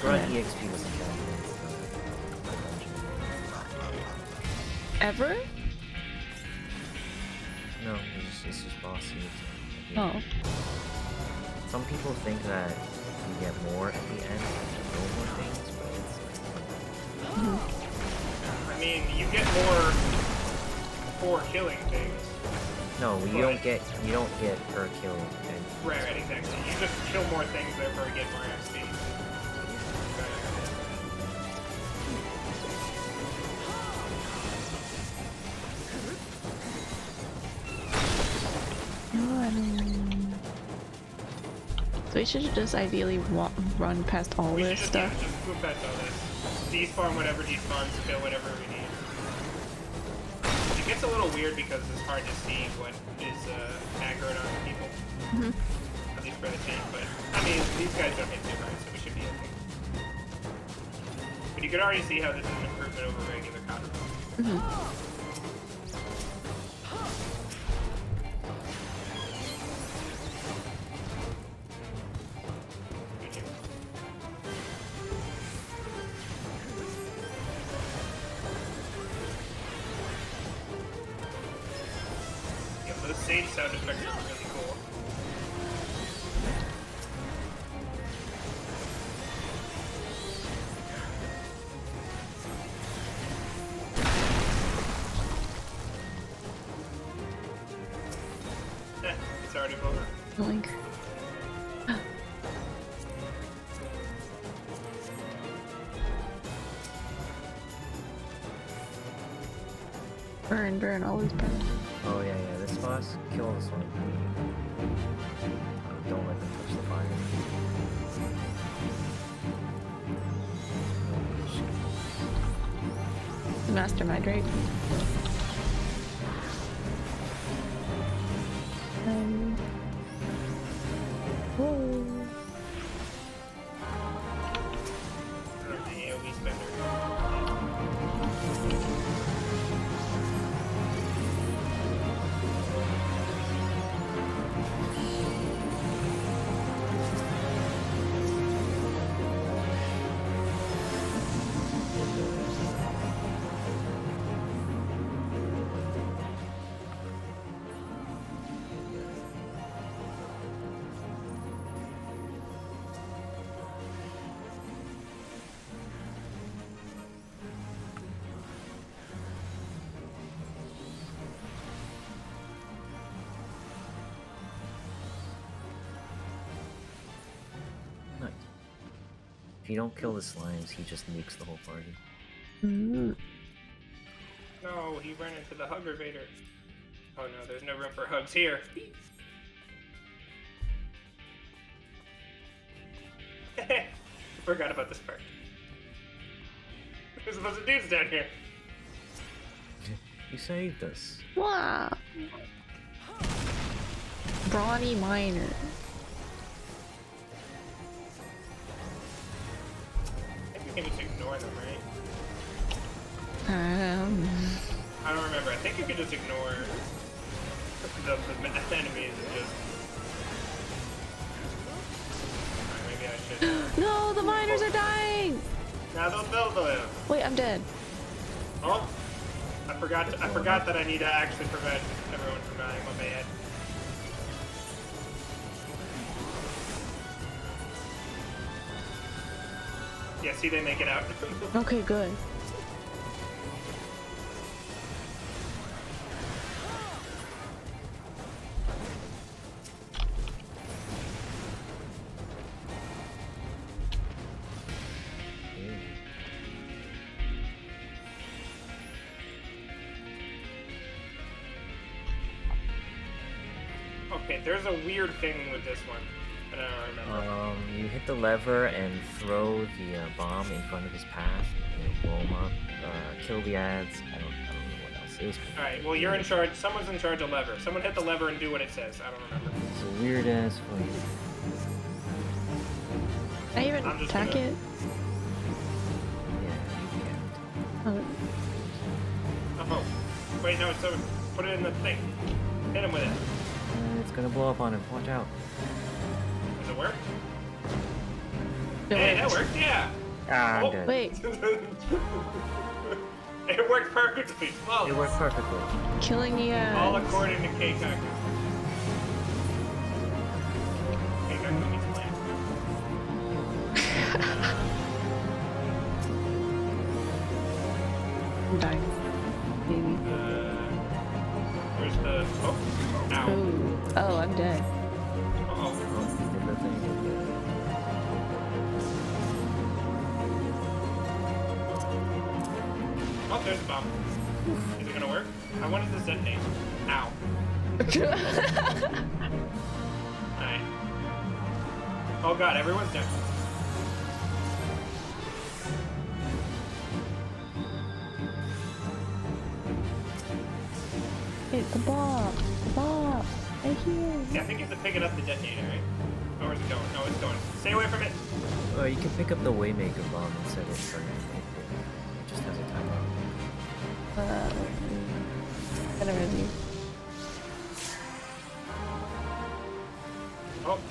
Grunt EXP doesn't count against the, the dungeon. Ever? No, it's just, it's just boss seeds. Oh. Some people think that you get more at the end if you kill more things, but it's I mean, you get more for killing things. no, you don't get you don't get per kill. And Right, right, exactly. You just kill more things, therefore you get more XP. So we should just ideally run past all We this just, stuff. yeah, just move past all this. Despawn whatever despawns, kill whatever we need. It gets a little weird because it's hard to see what is uh, accurate on people. Mhm. At least for the tank, but I mean, these guys don't hit too hard, so we should be okay. But you can already see how this is an improvement over regular counter. Mhm. Good Burn, always burn. If you don't kill the slimes, he just nukes the whole party. Mm. No, he ran into the hugger Vader. Oh no, there's no room for hugs here. Forgot about this part. There's a bunch of dudes down here. You saved us. Wow. Brawny Miner. Think we can just ignore them, right? Um, I don't remember. I think you can just ignore the, the enemies and just. Maybe I should. no, the miners are dying! Now they'll, they'll live. Wait, I'm dead. Oh, I forgot. To, I forgot that I need to actually prevent everyone from dying. My bad. See, they make it out. Okay, good. okay, there's a weird thing with this one. I don't remember. Um, you hit the lever and throw the uh, bomb in front of his path. You know, blow him up. Uh, kill the ads. I don't, I don't know what else. It was All right. Well, you're in charge. Someone's in charge of lever. Someone hit the lever and do what it says. I don't remember. It's a weird ass fight. Can I even I'm attack gonna- it? Yeah, you can't. Oh, Oh, wait, no. It's so put it in the thing. Hit him with it. Uh, it's gonna blow up on him. Watch out. Does it work? No, Hey, wait. that worked. Yeah. Ah, I'm Oh, dead. Wait, it worked perfectly. Well, It worked perfectly. killing the all according to Keikaku.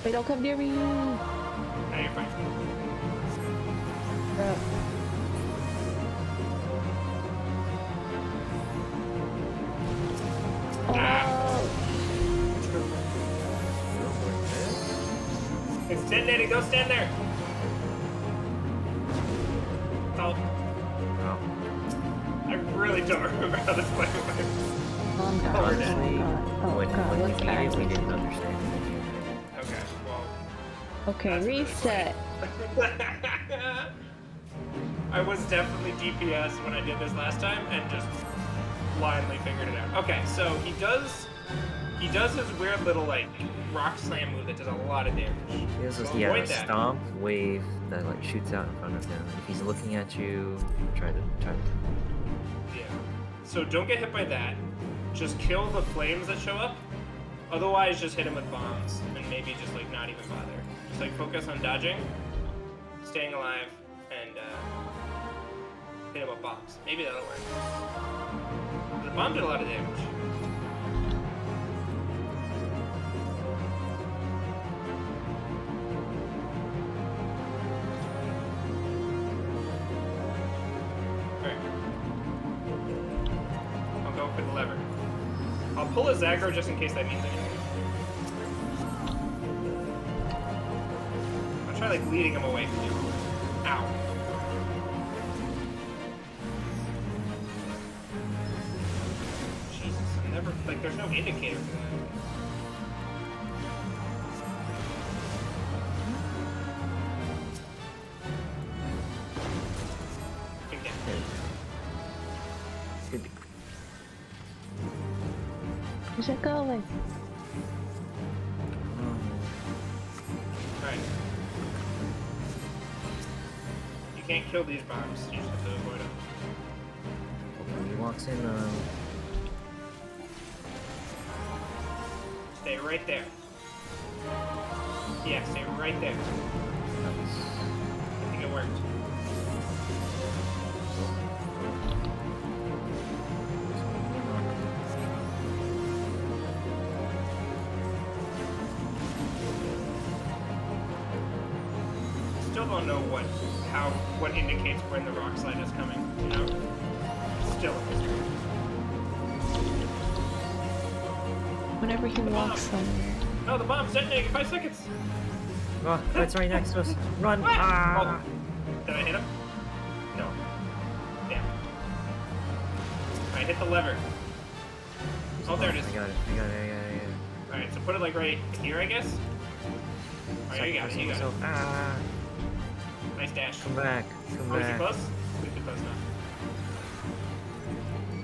Wait, don't come near me. now you're fine. Crap. Ah. Oh, It's detonating. Go stand there. Okay, That's reset. I was definitely DPS when I did this last time and just blindly figured it out. Okay, so he does he does his weird little like rock slam move that does a lot of damage. He has this, So yeah, avoid a stomp wave that like shoots out in front of him. If he's looking at you, try to try to. Yeah. So don't get hit by that. Just kill the flames that show up. Otherwise, just hit him with bombs and maybe just like not even bother. Just like focus on dodging, staying alive, and uh, hit him with bombs. Maybe that'll work. The bomb did a lot of damage. Alright. I'll go for the lever. I'll pull a Zagro just in case that means anything. Like leading him away from you. Ow. Jesus, I'm never like there's no indicator for that. Just he walks in, um, Stay right there. Yeah, stay right there. nice. I think it worked. Still don't know what how what indicates when the rock slide is coming, you know? Still a mystery. Whenever he walks somewhere. No, the bomb's detonating in five seconds! Oh, that's right next to us. Run! What? Ah! Oh, did I hit him? No. Damn. I hit the lever. Oh, there it is. I got it. I got it. I got it. It. Alright, so put it like right here, I guess. Alright, you got it, you got it. Ah! Nice dash. Come back. Come Oh, is he back. close? He's too close now.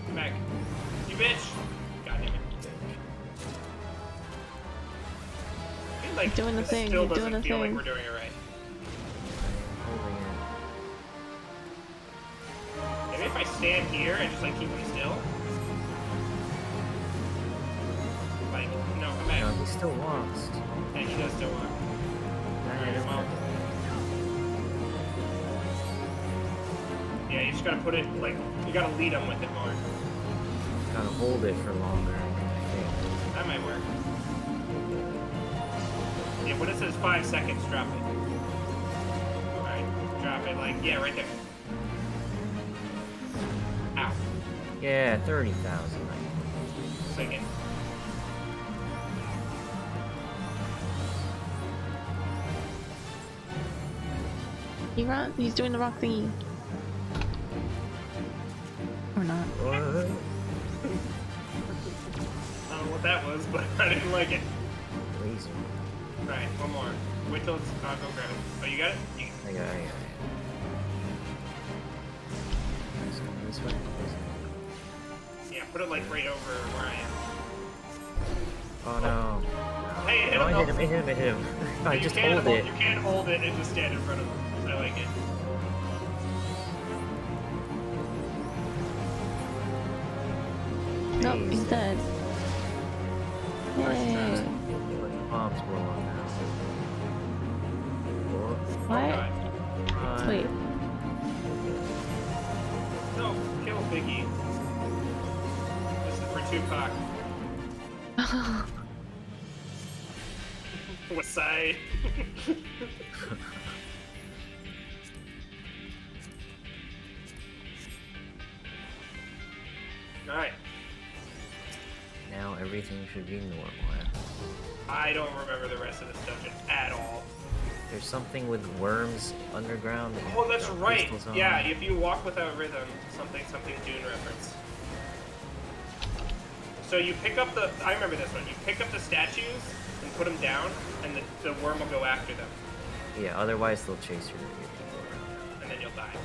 Come back. You bitch! God damn it. I feel like Doing the thing, still you're doing the feel thing. like we're doing it right. Oh, Maybe if I stand here and just like keep him still. Just gotta put it, like, you gotta lead him with it more. Gotta hold it for longer. I think. That might work. Yeah, when it says five seconds, drop it. Alright, drop it, like, yeah, right there. Ow. Yeah, thirty thousand. Second. He run. He's doing the rock thingy. Alright, one more. Wait till it's. I'll go grab it. Oh, you got it? You, I got it. I got it. Let's go this way. yeah, put it like right over where I am. Oh no. Hey, hit No, him. I hit him, I hit him, I hit him. I just can't hold it. You can't hold it and just stand in front of him. I like it. Nope, he's dead. What? God. run. Wait. No, kill Biggie. This is for Tupac. West side. Alright. Now everything should be normal. eh? I don't remember the rest of this dungeon at all. There's something with worms underground. that Oh, that's right. Yeah, if you walk without rhythm, something, something Dune reference. So you pick up the. I remember this one. You pick up the statues and put them down, and the, the worm will go after them, Yeah, otherwise they'll chase your, your people around. and then you'll die.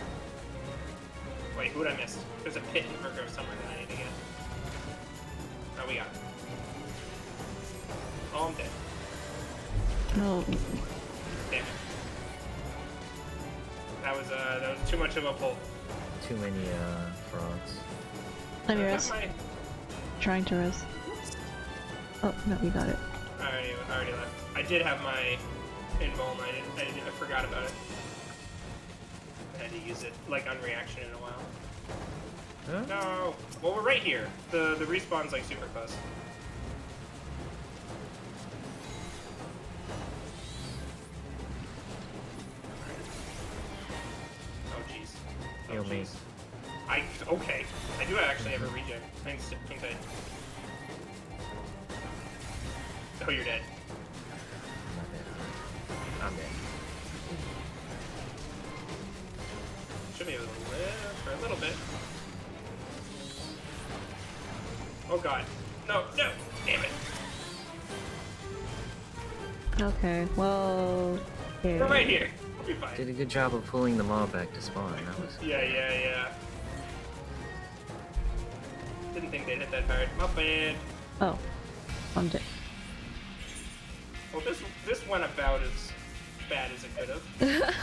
Wait, who would I miss? There's a pit in Virgo somewhere that I need to get. Oh, we got it. Oh, I'm dead. No. That was uh, that was too much of a pull. Too many uh, frogs. Let me rest. my- Trying to rest. Oh, no, we got it. I already, I already left. I did have my invuln. I didn't, I didn't. I forgot about it. I had to use it like on reaction in a while. Huh? No. Well, we're right here. The the respawn's like super close. Oh Heal me. I okay. I do actually have a regen. Thanks, thanks. I... Oh, you're dead. I'm not dead. I'm dead. Should be able to live for a little bit. Oh god. No, no! Damn it! Okay, well. Okay. We're right here. We'll be fine. Did a good job of pulling them all back to spawn. That was Yeah, yeah, yeah. Didn't think they'd hit that hard. My bad. Oh, I'm dead. Well, this this went about as bad as it could have.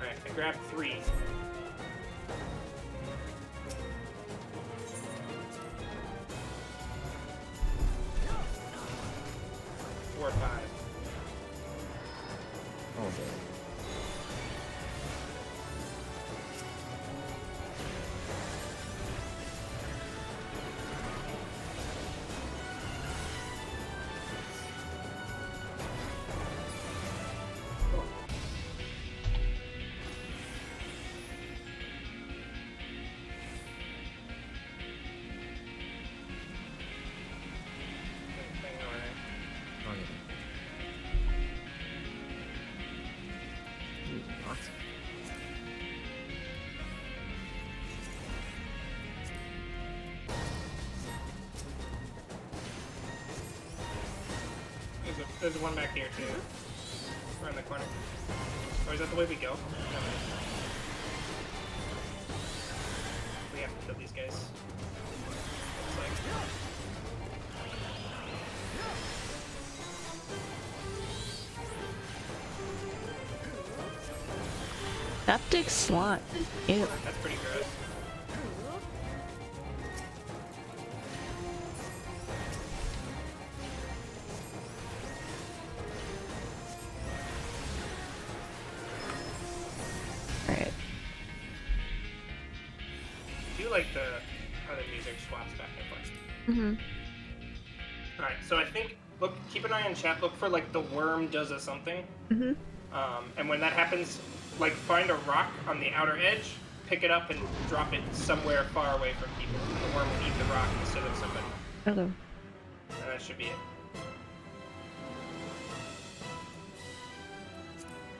Alright, I grabbed three. Four five. Oh, boy. There's, one back here too. Around the corner. Or is that the way we go? No. We have to kill these guys. Looks like. Septic slot. Ew. That's pretty gross. Chat, look for like the worm does a something. Mm-hmm. Um, and when that happens, like find a rock on the outer edge, pick it up and drop it somewhere far away from people. The worm will eat the rock instead of somebody. Hello. And that should be it.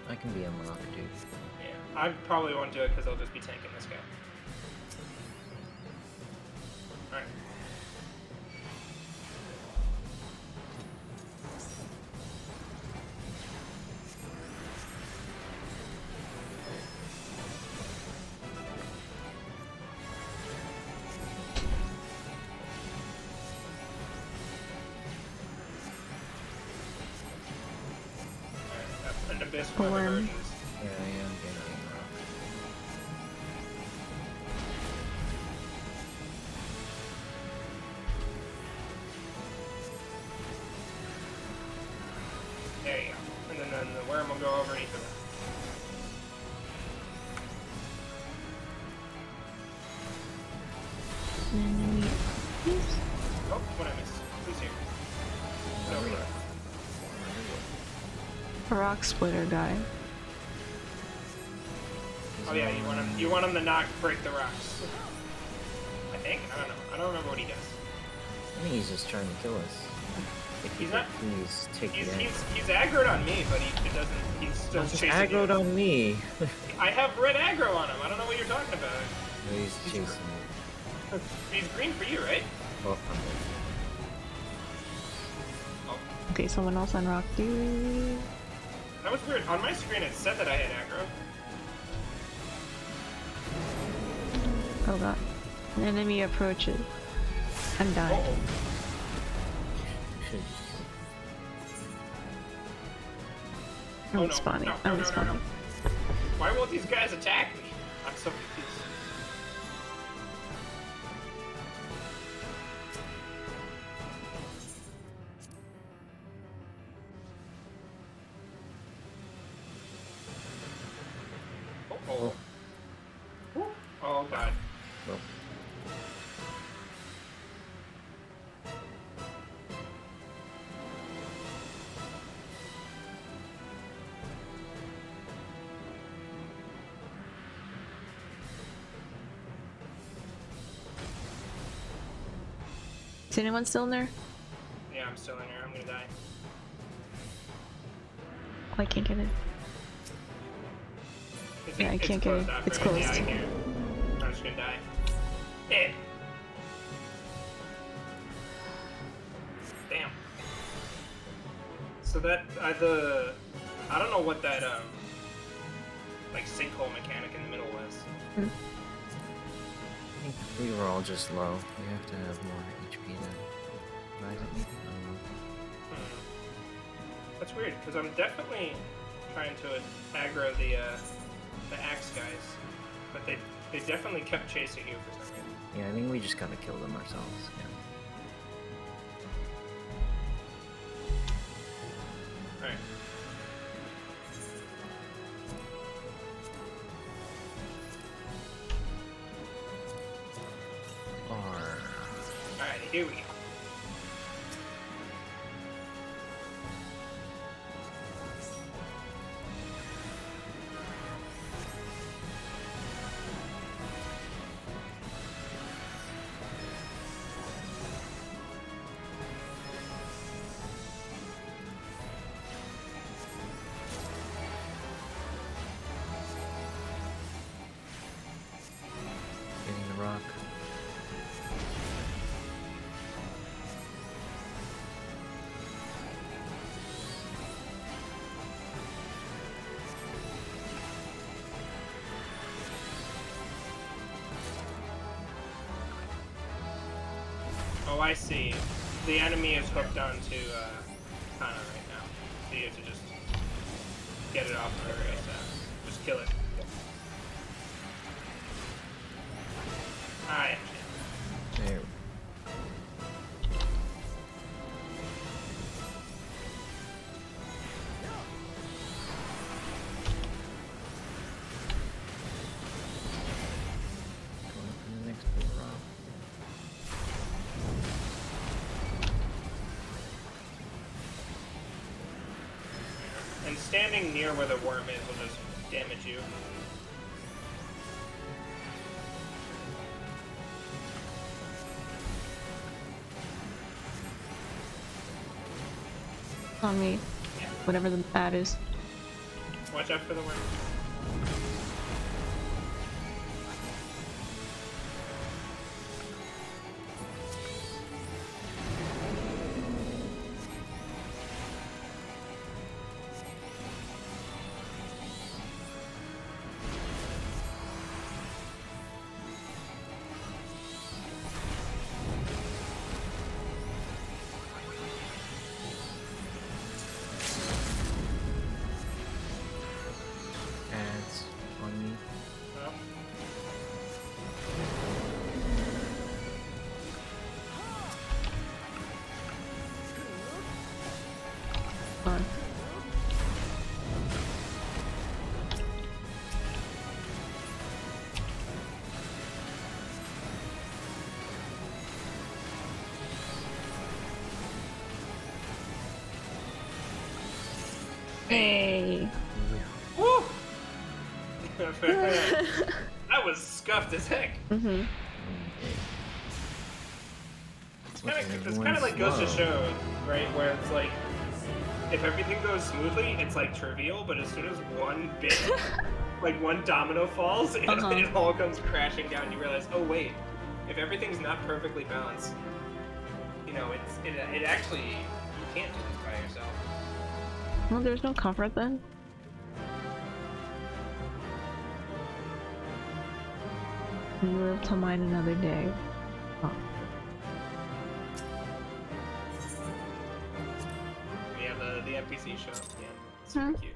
I can be a unlocked, dude. Yeah. I probably won't do it because I'll just be tanking this guy. Alright. A rock splitter guy. Oh yeah, you want him. You want him to not break the rocks. I think. I don't know. I don't remember what he does. I think he's just trying to kill us. If He's could not- Please take He's the he's he's aggroed on me, but he it doesn't. He's still He's chasing aggroed you. on me. I have red aggro on him. I don't know what you're talking about. he's chasing me. He's green for you, right? Oh, I'm. Oh, Okay, someone else on rock. That was weird. On my screen, it said that I had aggro. Oh god. An enemy approaches. I'm dying. Oh, I'm oh no, spawning. no, no, I'm spawning. no. Why won't these guys attack me? I'm so confused. Is anyone still in there? Yeah, I'm still in here. I'm gonna die. Oh, I can't get in. It's, Yeah, I can't get in. it. It's right? Yeah, I closed. hear it. I'm just gonna die. Eh. Damn. So that uh, the I don't know what that um like sinkhole mechanic in the middle was. Hmm. think we were all just low. We have to have more HP to rise it, maybe? I don't know. Hmm. That's weird, because I'm definitely trying to aggro the uh, the axe guys, but they they definitely kept chasing you for some reason. Yeah, I think we just gotta kill them ourselves. Yeah. I see. The enemy is hooked onto uh, near where the worm is will just damage you. On me. Whatever the bat is. Watch out for the worm. Hey. Woo! that was scuffed as heck. Mm-hmm. It's kind of it's kind of like goes to show, right? Where it's like, if everything goes smoothly, it's like trivial, but as soon as one bit, like one domino falls, it, Uh-huh. it all comes crashing down. You realize, oh wait, if everything's not perfectly balanced, you know, it's it, it actually you can't do this by yourself. Well, there's no comfort then. Live to mine another day. Oh. Yeah, the the NPC show. Yeah, it's Hmm. cute.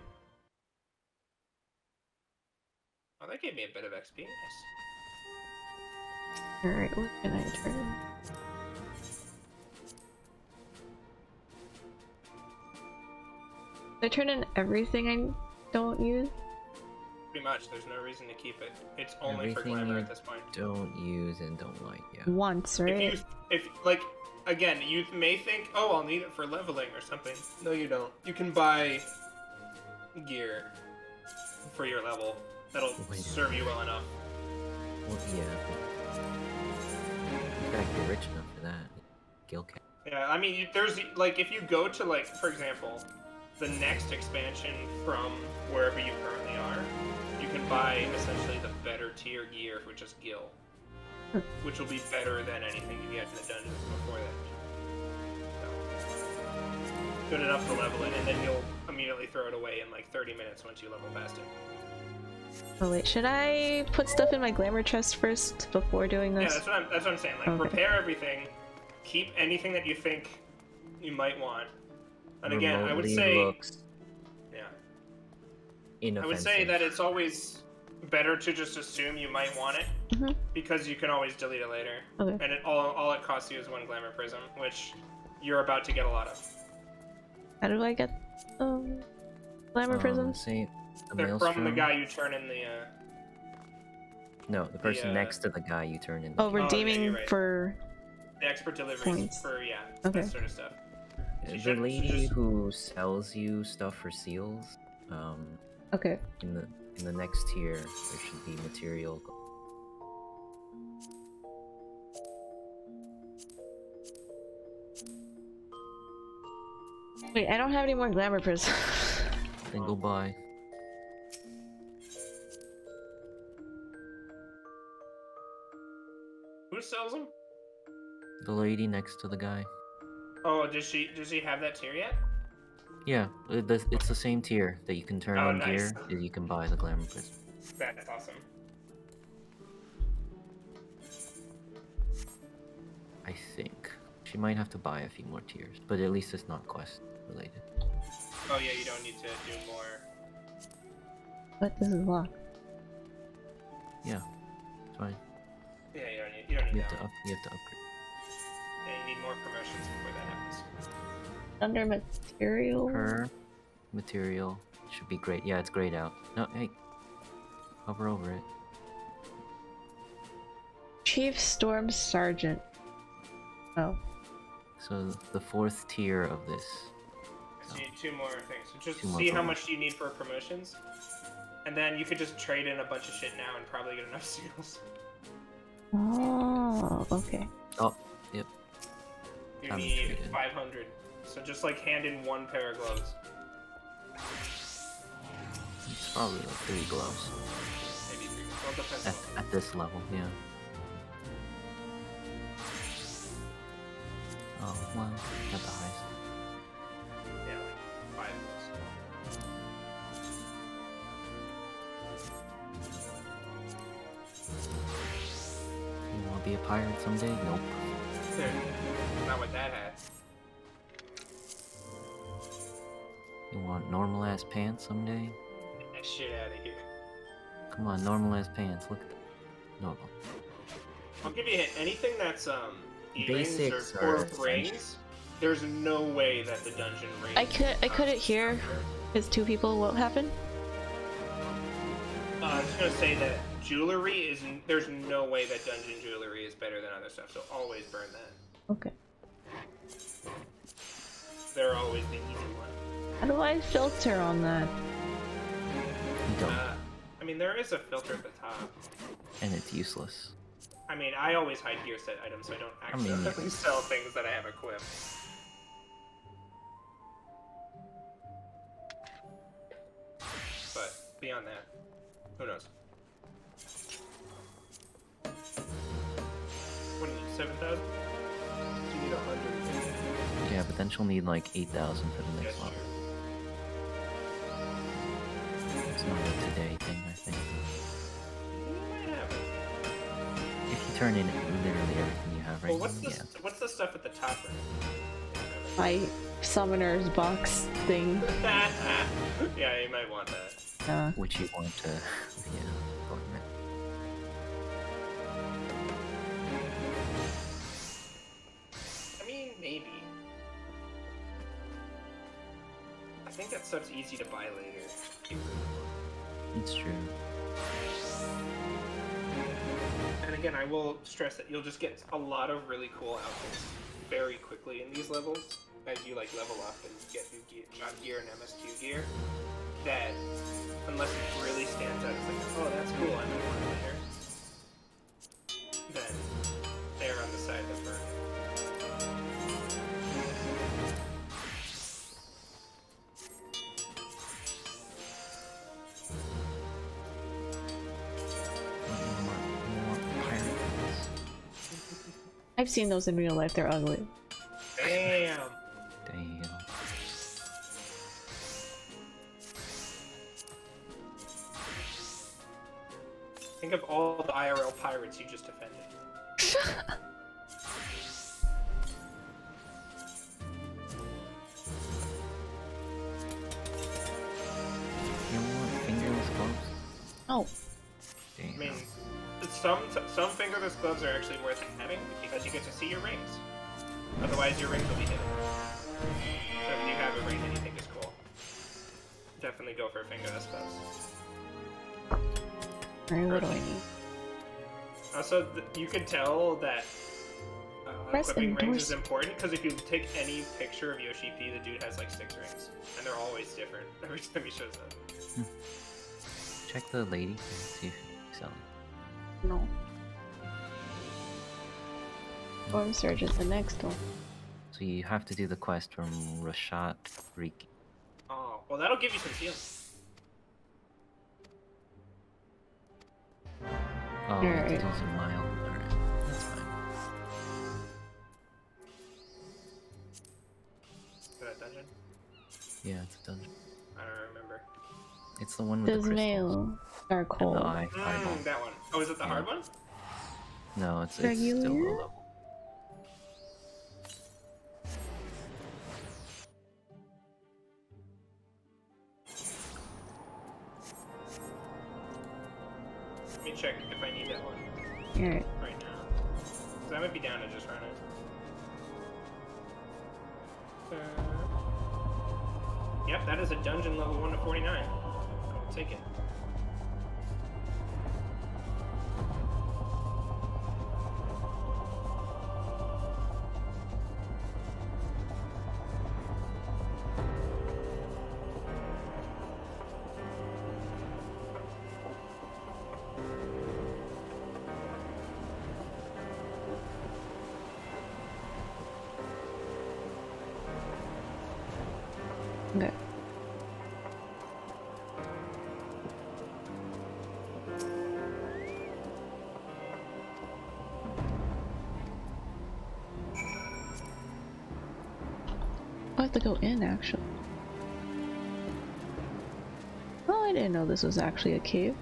Oh, that gave me a bit of XP. Nice. Alright, what can I turn? I turn in everything I don't use? Pretty much, there's no reason to keep it. It's only for Everything glamour you at this point. Don't use and don't like, yeah. Once, If you, if like, again, you may think, oh, I'll need it for leveling or something. No, you don't. You can buy gear for your level that'll Wait. serve you well enough. Well, yeah. You gotta get rich enough for that. Gil cap. Yeah, I mean, there's like, if you go to like, for example, the next expansion from wherever you currently are, you can buy essentially the better tier gear for just Gil, Hmm. which will be better than anything you get in the dungeons before that. So, good enough to level it, and then you'll immediately throw it away in like 30 minutes once you level past it. Oh wait, should I put stuff in my glamour chest first before doing Yeah, this? that's what I'm. That's what I'm saying. Like, Okay. repair everything. Keep anything that you think you might want. And again, I would say, looks yeah, I would say that it's always better to just assume you might want it Mhm. because you can always delete it later. Okay. And it all all it costs you is one glamour prism, which you're about to get a lot of. How do I get um glamour Um, prisms? say the They're maelstrom. from the guy you turn in the. Uh, No, the person uh, next to the guy you turn in. Oh, yeah, redeeming you're right. for the expert delivery Points. for yeah Okay. that sort of stuff. So you the should- should lady who sells you stuff for seals. Um, okay. in the in the next tier, there should be material. Wait, I don't have any more glamour prisms. Then go buy. Who sells them? The lady next to the guy. Oh, does she does she have that tier yet? Yeah, uh, it's the same tier that you can turn Oh, on nice. gear that you can buy the glamour prism. That's awesome. I think she might have to buy a few more tiers, but at least it's not quest related. Oh yeah, you don't need to do more. But this is locked. Yeah, it's fine. Yeah, you don't need you don't need You have to up. You have to upgrade. Yeah, you need more promotions before that happens. Under material. Her material should be great. Yeah, it's grayed out. No, hey, hover over it. Chief Storm Sergeant. Oh. So the fourth tier of this. So you need two more things. So just see how promotions. much you need for promotions, and then you could just trade in a bunch of shit now and probably get enough seals. Oh, okay. Oh, yep. You need trade 500. So just like hand in one pair of gloves. It's probably like three gloves Maybe three. Well, depends. at, at this level. Yeah. Oh well, at the highest. Yeah, like five gloves. You want to be a pirate someday? Nope. Not with that hat. You want normal ass pants someday? Get that shit out of here. Come on, normal ass pants. Look at that. Normal. I'll give you a hint. Anything that's um earrings Basics or, or rings, there's no way that the dungeon rings. I could I couldn't hear his two people. What happened? Uh, I'm just gonna say that jewelry is. There's no way that dungeon jewelry is better than other stuff. So always burn that. Okay. They're always the easy one. How do I filter on that? Uh, I mean, there is a filter at the top. and it's useless. I mean, I always hide gear set items so I don't I mean- sell things that I have equipped. But beyond that, who knows? What do you need? Seven thousand? You need hundred. Yeah, but then she'll need like 8,000 for the Yes, next level. sure. It's not a today thing, I think. You might have. If you turn in literally everything you have right Well, what's now, the yeah. what's the stuff at the top? Right? My summoner's box thing. yeah, you might want that. Uh, Which you want to, yeah, I think that stuff's easy to buy later. It's true. And again, I will stress that you'll just get a lot of really cool outfits very quickly in these levels as you like level up and get new gear, gear and MSQ gear. That unless it really stands out, it's like, oh, that's cool. I might want it later. Then they're on the side that burn. I've seen those in real life. They're ugly. Can tell that uh, Press equipping rings endorse. is important because if you take any picture of Yoshi P, the dude has like six rings, and they're always different every time he shows up. Check the lady thing, see if she's selling. No. Storm Surge is the next one. So you have to do the quest from R'ashaht Rhiki. Oh, well, that'll give you some healing. Oh, Alright. it's also mild. Yeah, it's a dungeon. I don't remember. It's the one with the crystals. Dzemael. Dark And Hole. the eye, eyeball. Mm, that one. Oh, is it the hard one? No, it's, it's still Regular? low level. Let me check if I need that one Alright. right now. Because I might be down to just run it. Uh, yep, that is a dungeon level 1 to 49. I'll take it. Have to go in actually. Oh, I didn't know this was actually a cave.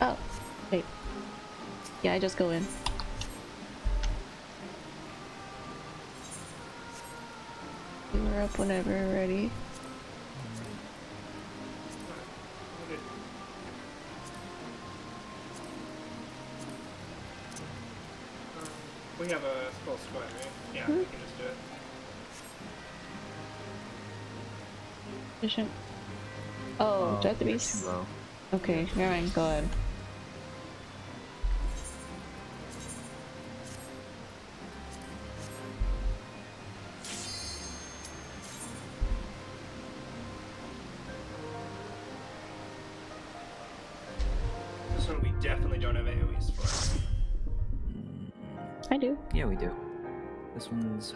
Oh, wait. Yeah, I just go in. You were up whenever ready. A full squad, right? Yeah, hmm? we can just do it. Efficient. Oh, do I have to be? too low. Okay, never mind. Go ahead.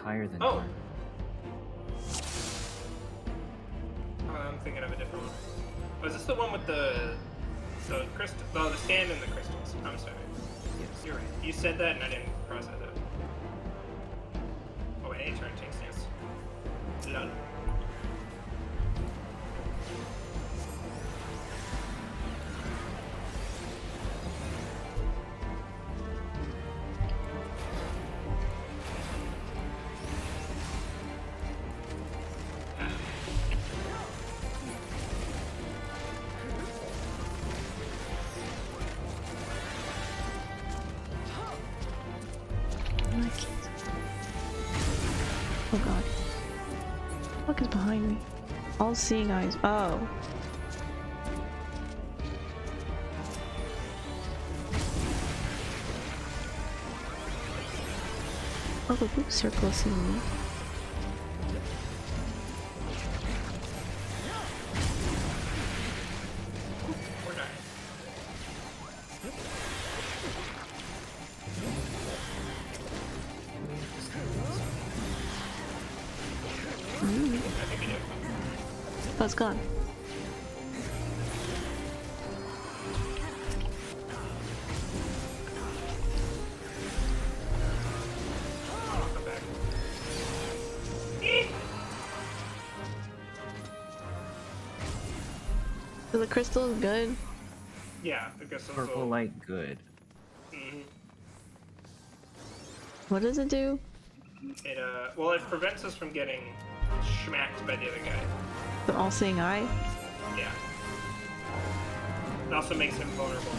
Higher than Oh. Oh, I'm thinking of a different one. Oh, Was this the one with the the crystal? Oh, the stand and the crystals. I'm sorry. Yes. You're right. You said that and I didn't process it. All seeing eyes. Oh. Oh, the blue circle is seeing me. it's gone. So the crystal is good? Yeah, the crystal Purple light good. Mm -hmm. What does it do? It, uh, well, it prevents us from getting smacked by the other guy. The all-seeing eye? Yeah. It also makes him vulnerable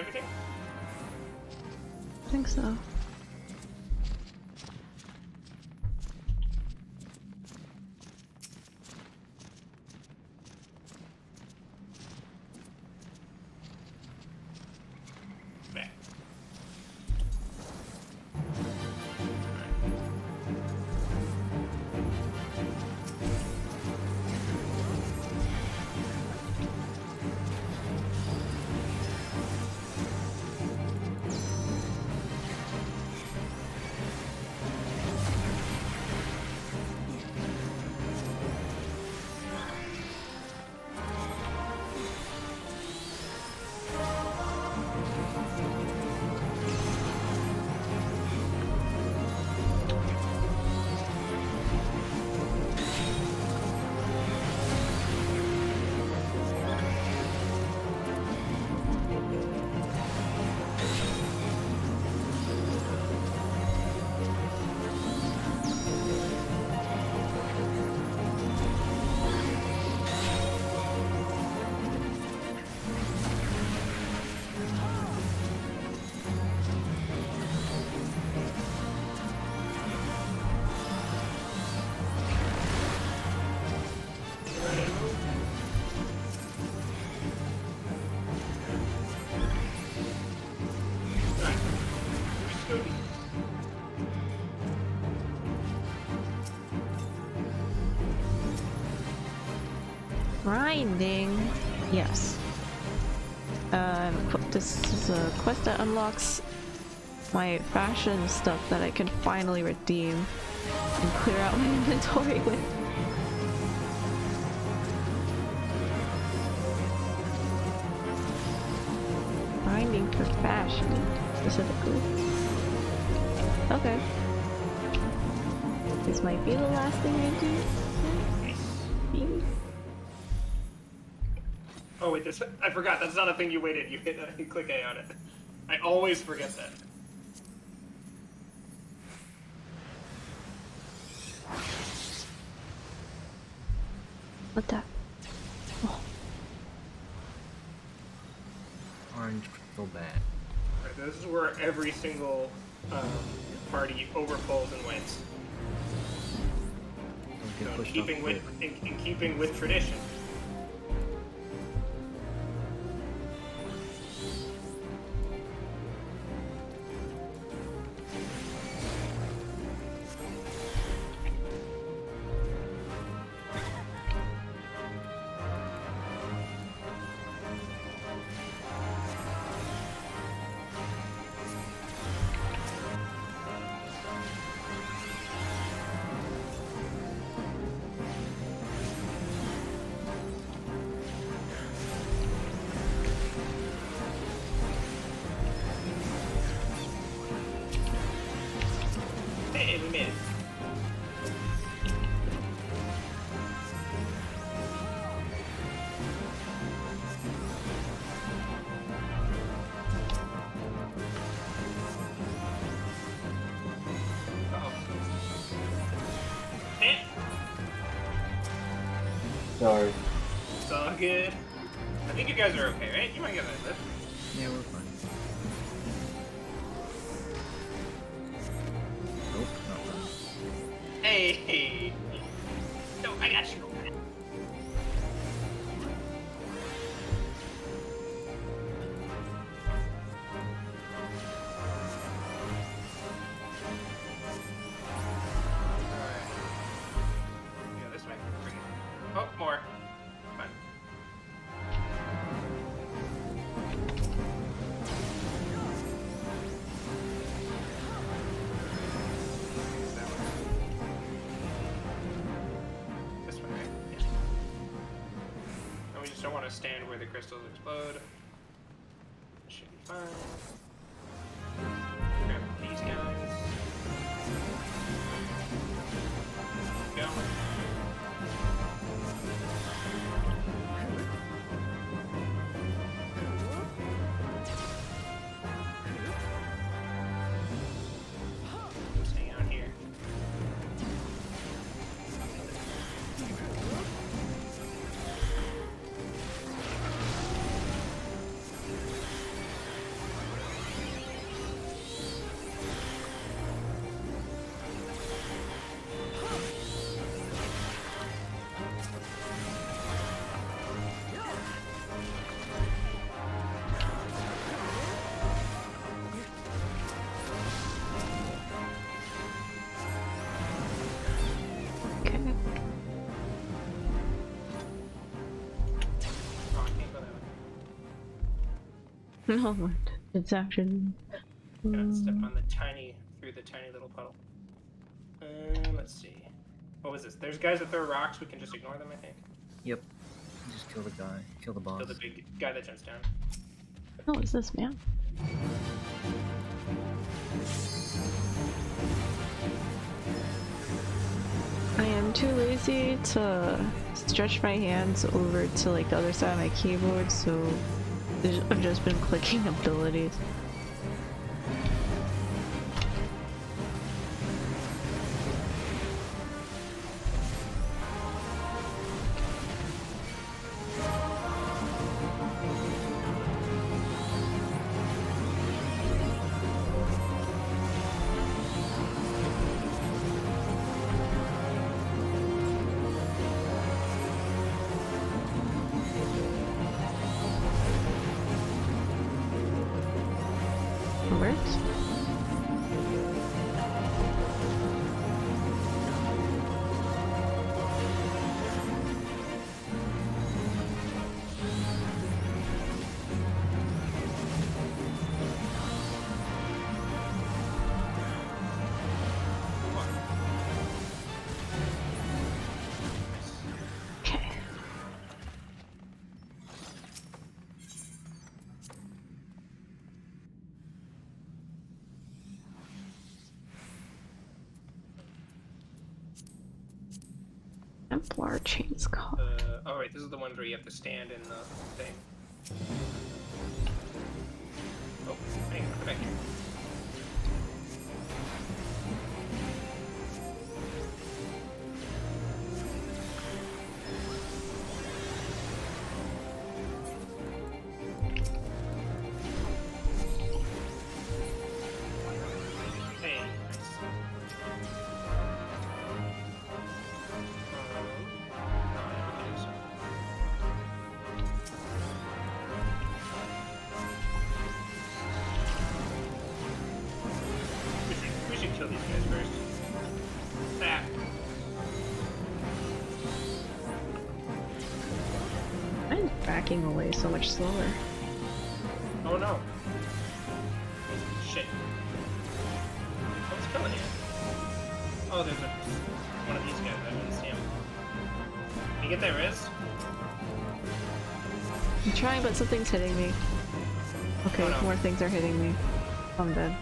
everything? I think so. A quest that unlocks my fashion stuff that I can finally redeem and clear out my inventory with. Grinding for fashion, specifically. Okay. This might be the last thing I do. Wait, this I forgot. That's not a thing you waited. You hit uh, you click A on it. I always forget that. What the? Oh, Orange crystal bat. Alright, this is where every single um, party overpulls and wins. Don't You get know, in keeping with in, in keeping with tradition. Good. I think you guys are okay, right? You might get that. Yeah, the crystals explode. No, it's actually. Gotta step on the tiny, through the tiny little puddle. Um, let's see. What was this? There's guys that throw rocks. We can just ignore them, I think. Yep. Just kill the guy. Kill the boss. Kill the big guy that jumps down. Oh, is this man? I am too lazy to stretch my hands over to like the other side of my keyboard, so there's- I've just been clicking abilities. Templar chains. Uh, oh, right. This is the one where you have to stand in the thing. Oh, hang on. Back here. Backing so much slower. Oh no. Shit. What's killing you? Oh, there's a one of these guys. I didn't see him. Can you get that wrist? I'm trying, but something's hitting me. Okay, Oh, no. more things are hitting me. I'm dead.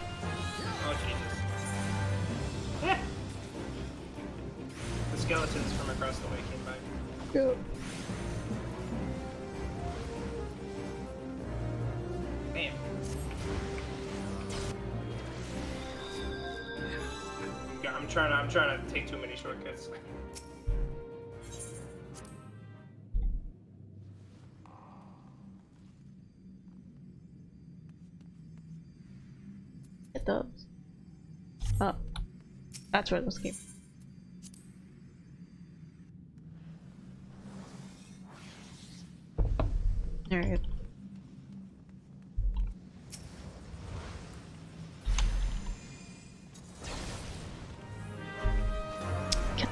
trying to, I'm trying to take too many shortcuts. Get those. Oh. That's where those came. Alright.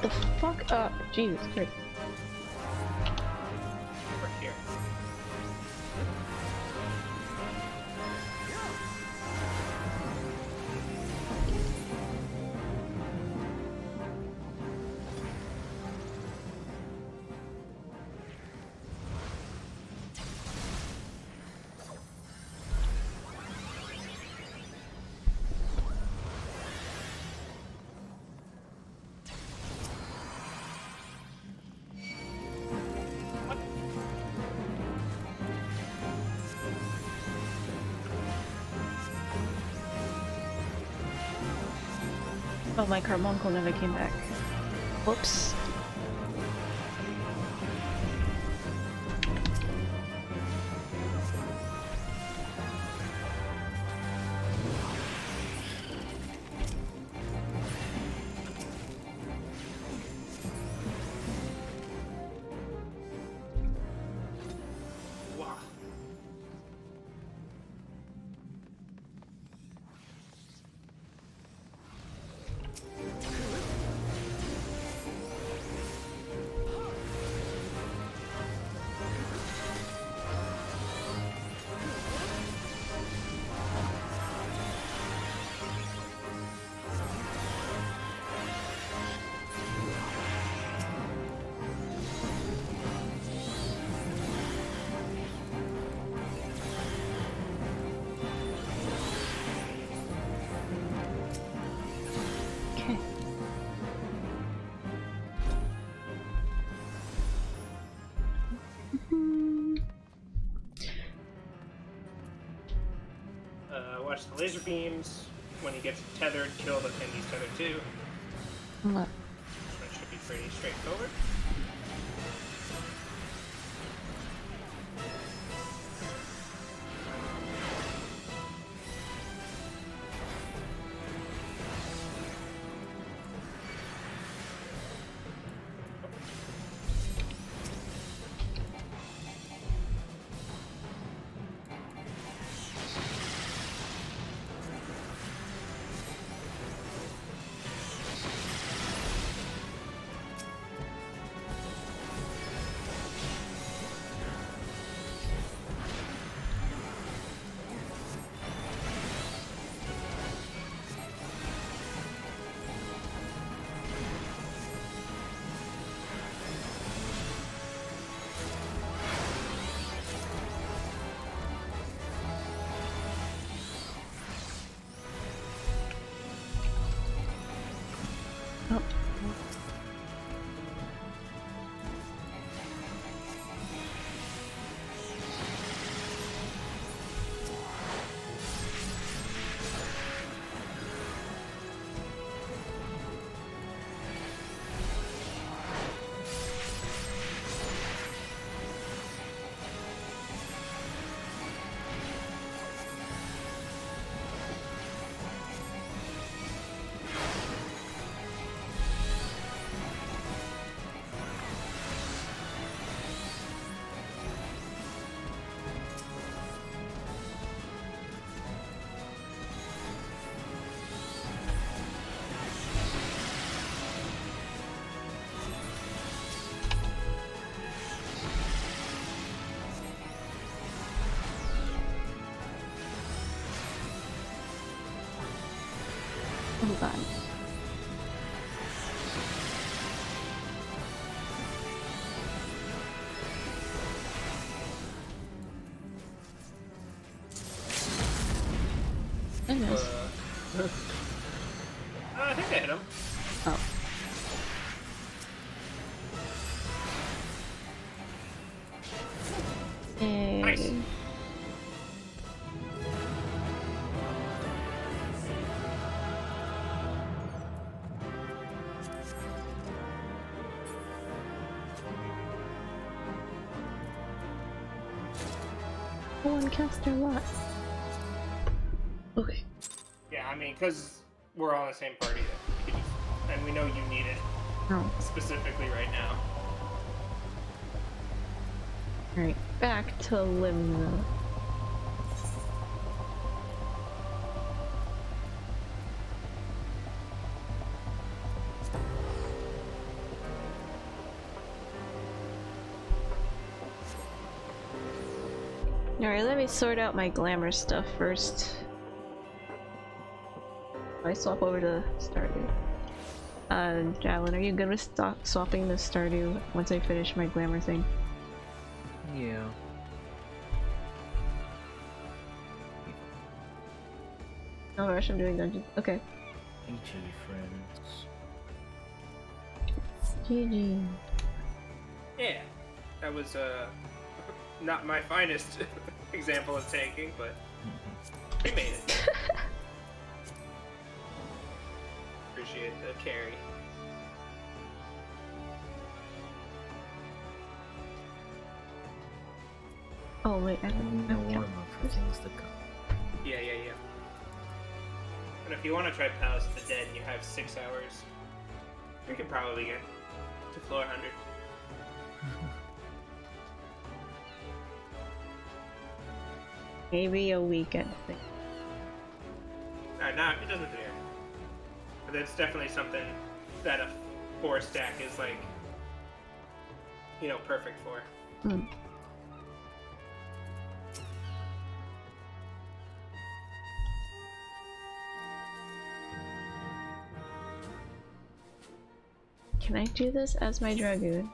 The fuck up! Jesus Christ. My carbuncle never came back. Whoops. Watch the laser beams. When he gets tethered, kill the thing he's tethered to. What? Should be pretty straightforward. Oh god. Oh, and caster lot. Okay. Yeah, I mean, because we're all in the same party, you just, and we know you need it Oh, specifically right now. alright. Back to Limsa. Sort out my glamour stuff first. I swap over to Stardew. Uh, Javelin, are you good with stop swapping to Stardew once I finish my glamour thing? Yeah. No rush, I'm doing dungeons. Okay. HE friends. GG. Yeah, that was uh, not my finest example of tanking, but we made it. Appreciate the carry. Oh wait, I don't know. warm up for things to come. Yeah, yeah, yeah. And if you want to try Palace of the Dead and you have six hours, you can probably get to floor 100. Maybe a weekend thing. No, it doesn't vary. But that's definitely something that a four stack is like, you know, perfect for. Hmm. Can I do this as my dragoon?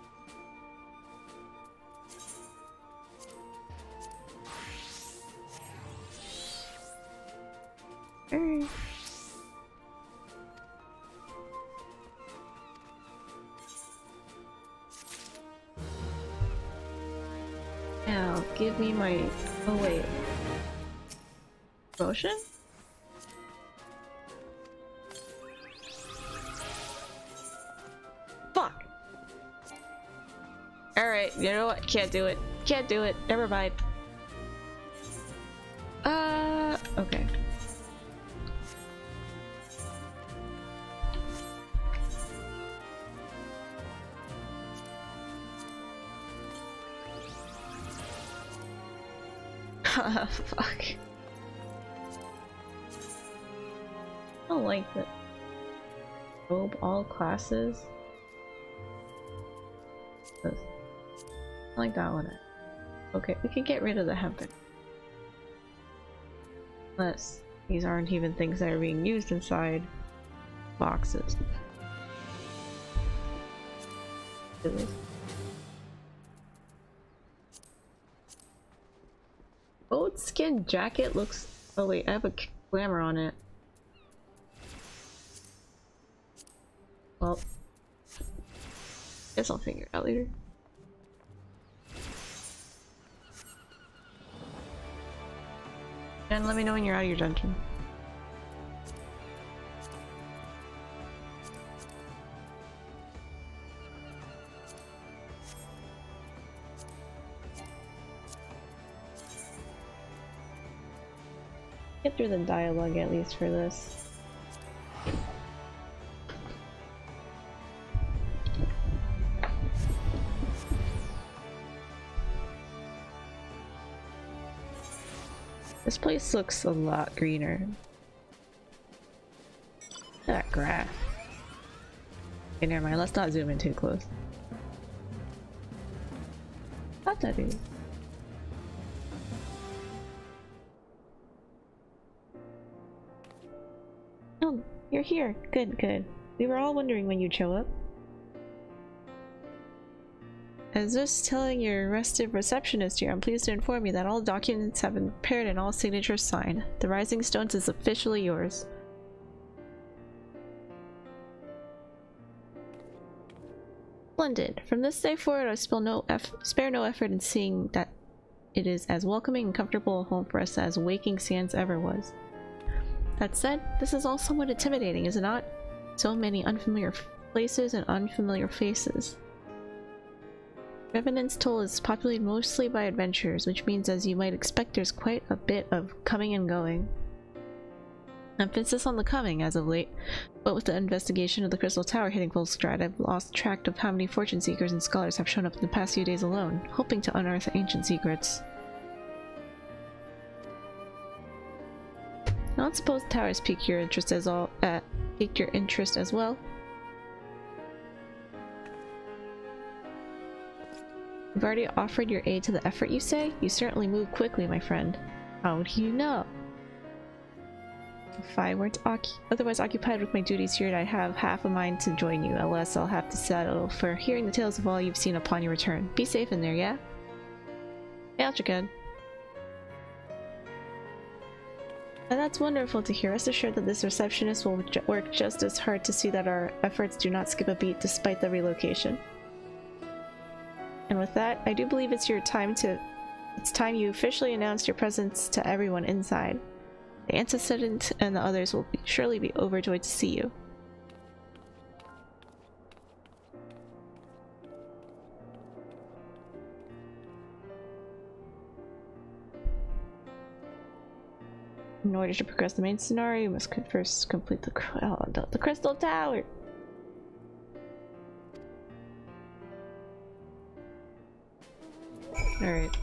Motion? Fuck! Alright, you know what? Can't do it. Can't do it. Never mind. This. I like that one. Okay, we can get rid of the hempen. Unless these aren't even things that are being used inside boxes. Oat skin jacket looks. Oh wait, I have a glamour on it. Guess I'll figure it out later. And let me know when you're out of your dungeon. Get through the dialogue at least for this. This place looks a lot greener. That grass. Okay, never mind. Let's not zoom in too close. What that is? Oh, you're here. Good, good. We were all wondering when you'd show up. As just telling your restive receptionist here, I'm pleased to inform you that all documents have been prepared and all signatures signed. The Rising Stones is officially yours. Splendid. From this day forward, I no spare no effort in seeing that it is as welcoming and comfortable a home for us as Waking Sands ever was. That said, this is all somewhat intimidating, is it not? So many unfamiliar places and unfamiliar faces. Revenant's Toll is populated mostly by adventurers, which means as you might expect there's quite a bit of coming and going. Emphasis on the coming as of late, but with the investigation of the Crystal Tower hitting full stride, I've lost track of how many fortune seekers and scholars have shown up in the past few days alone, hoping to unearth ancient secrets. I don't suppose towers pique your interest as all uh, piqued your interest as well. You've already offered your aid to the effort, you say? You certainly move quickly, my friend. How do you know? If I weren't otherwise occupied with my duties here, I'd have half a mind to join you, unless I'll have to settle for hearing the tales of all you've seen upon your return. Be safe in there, yeah? Yeah, good. And that's wonderful to hear. Rest assured that this receptionist will work just as hard to see that our efforts do not skip a beat despite the relocation. And with that, I do believe it's your time to... It's time you officially announced your presence to everyone inside. The antecedent and the others will be, surely be overjoyed to see you. In order to progress the main scenario, you must first complete the, oh, the, the Crystal Tower! Alright.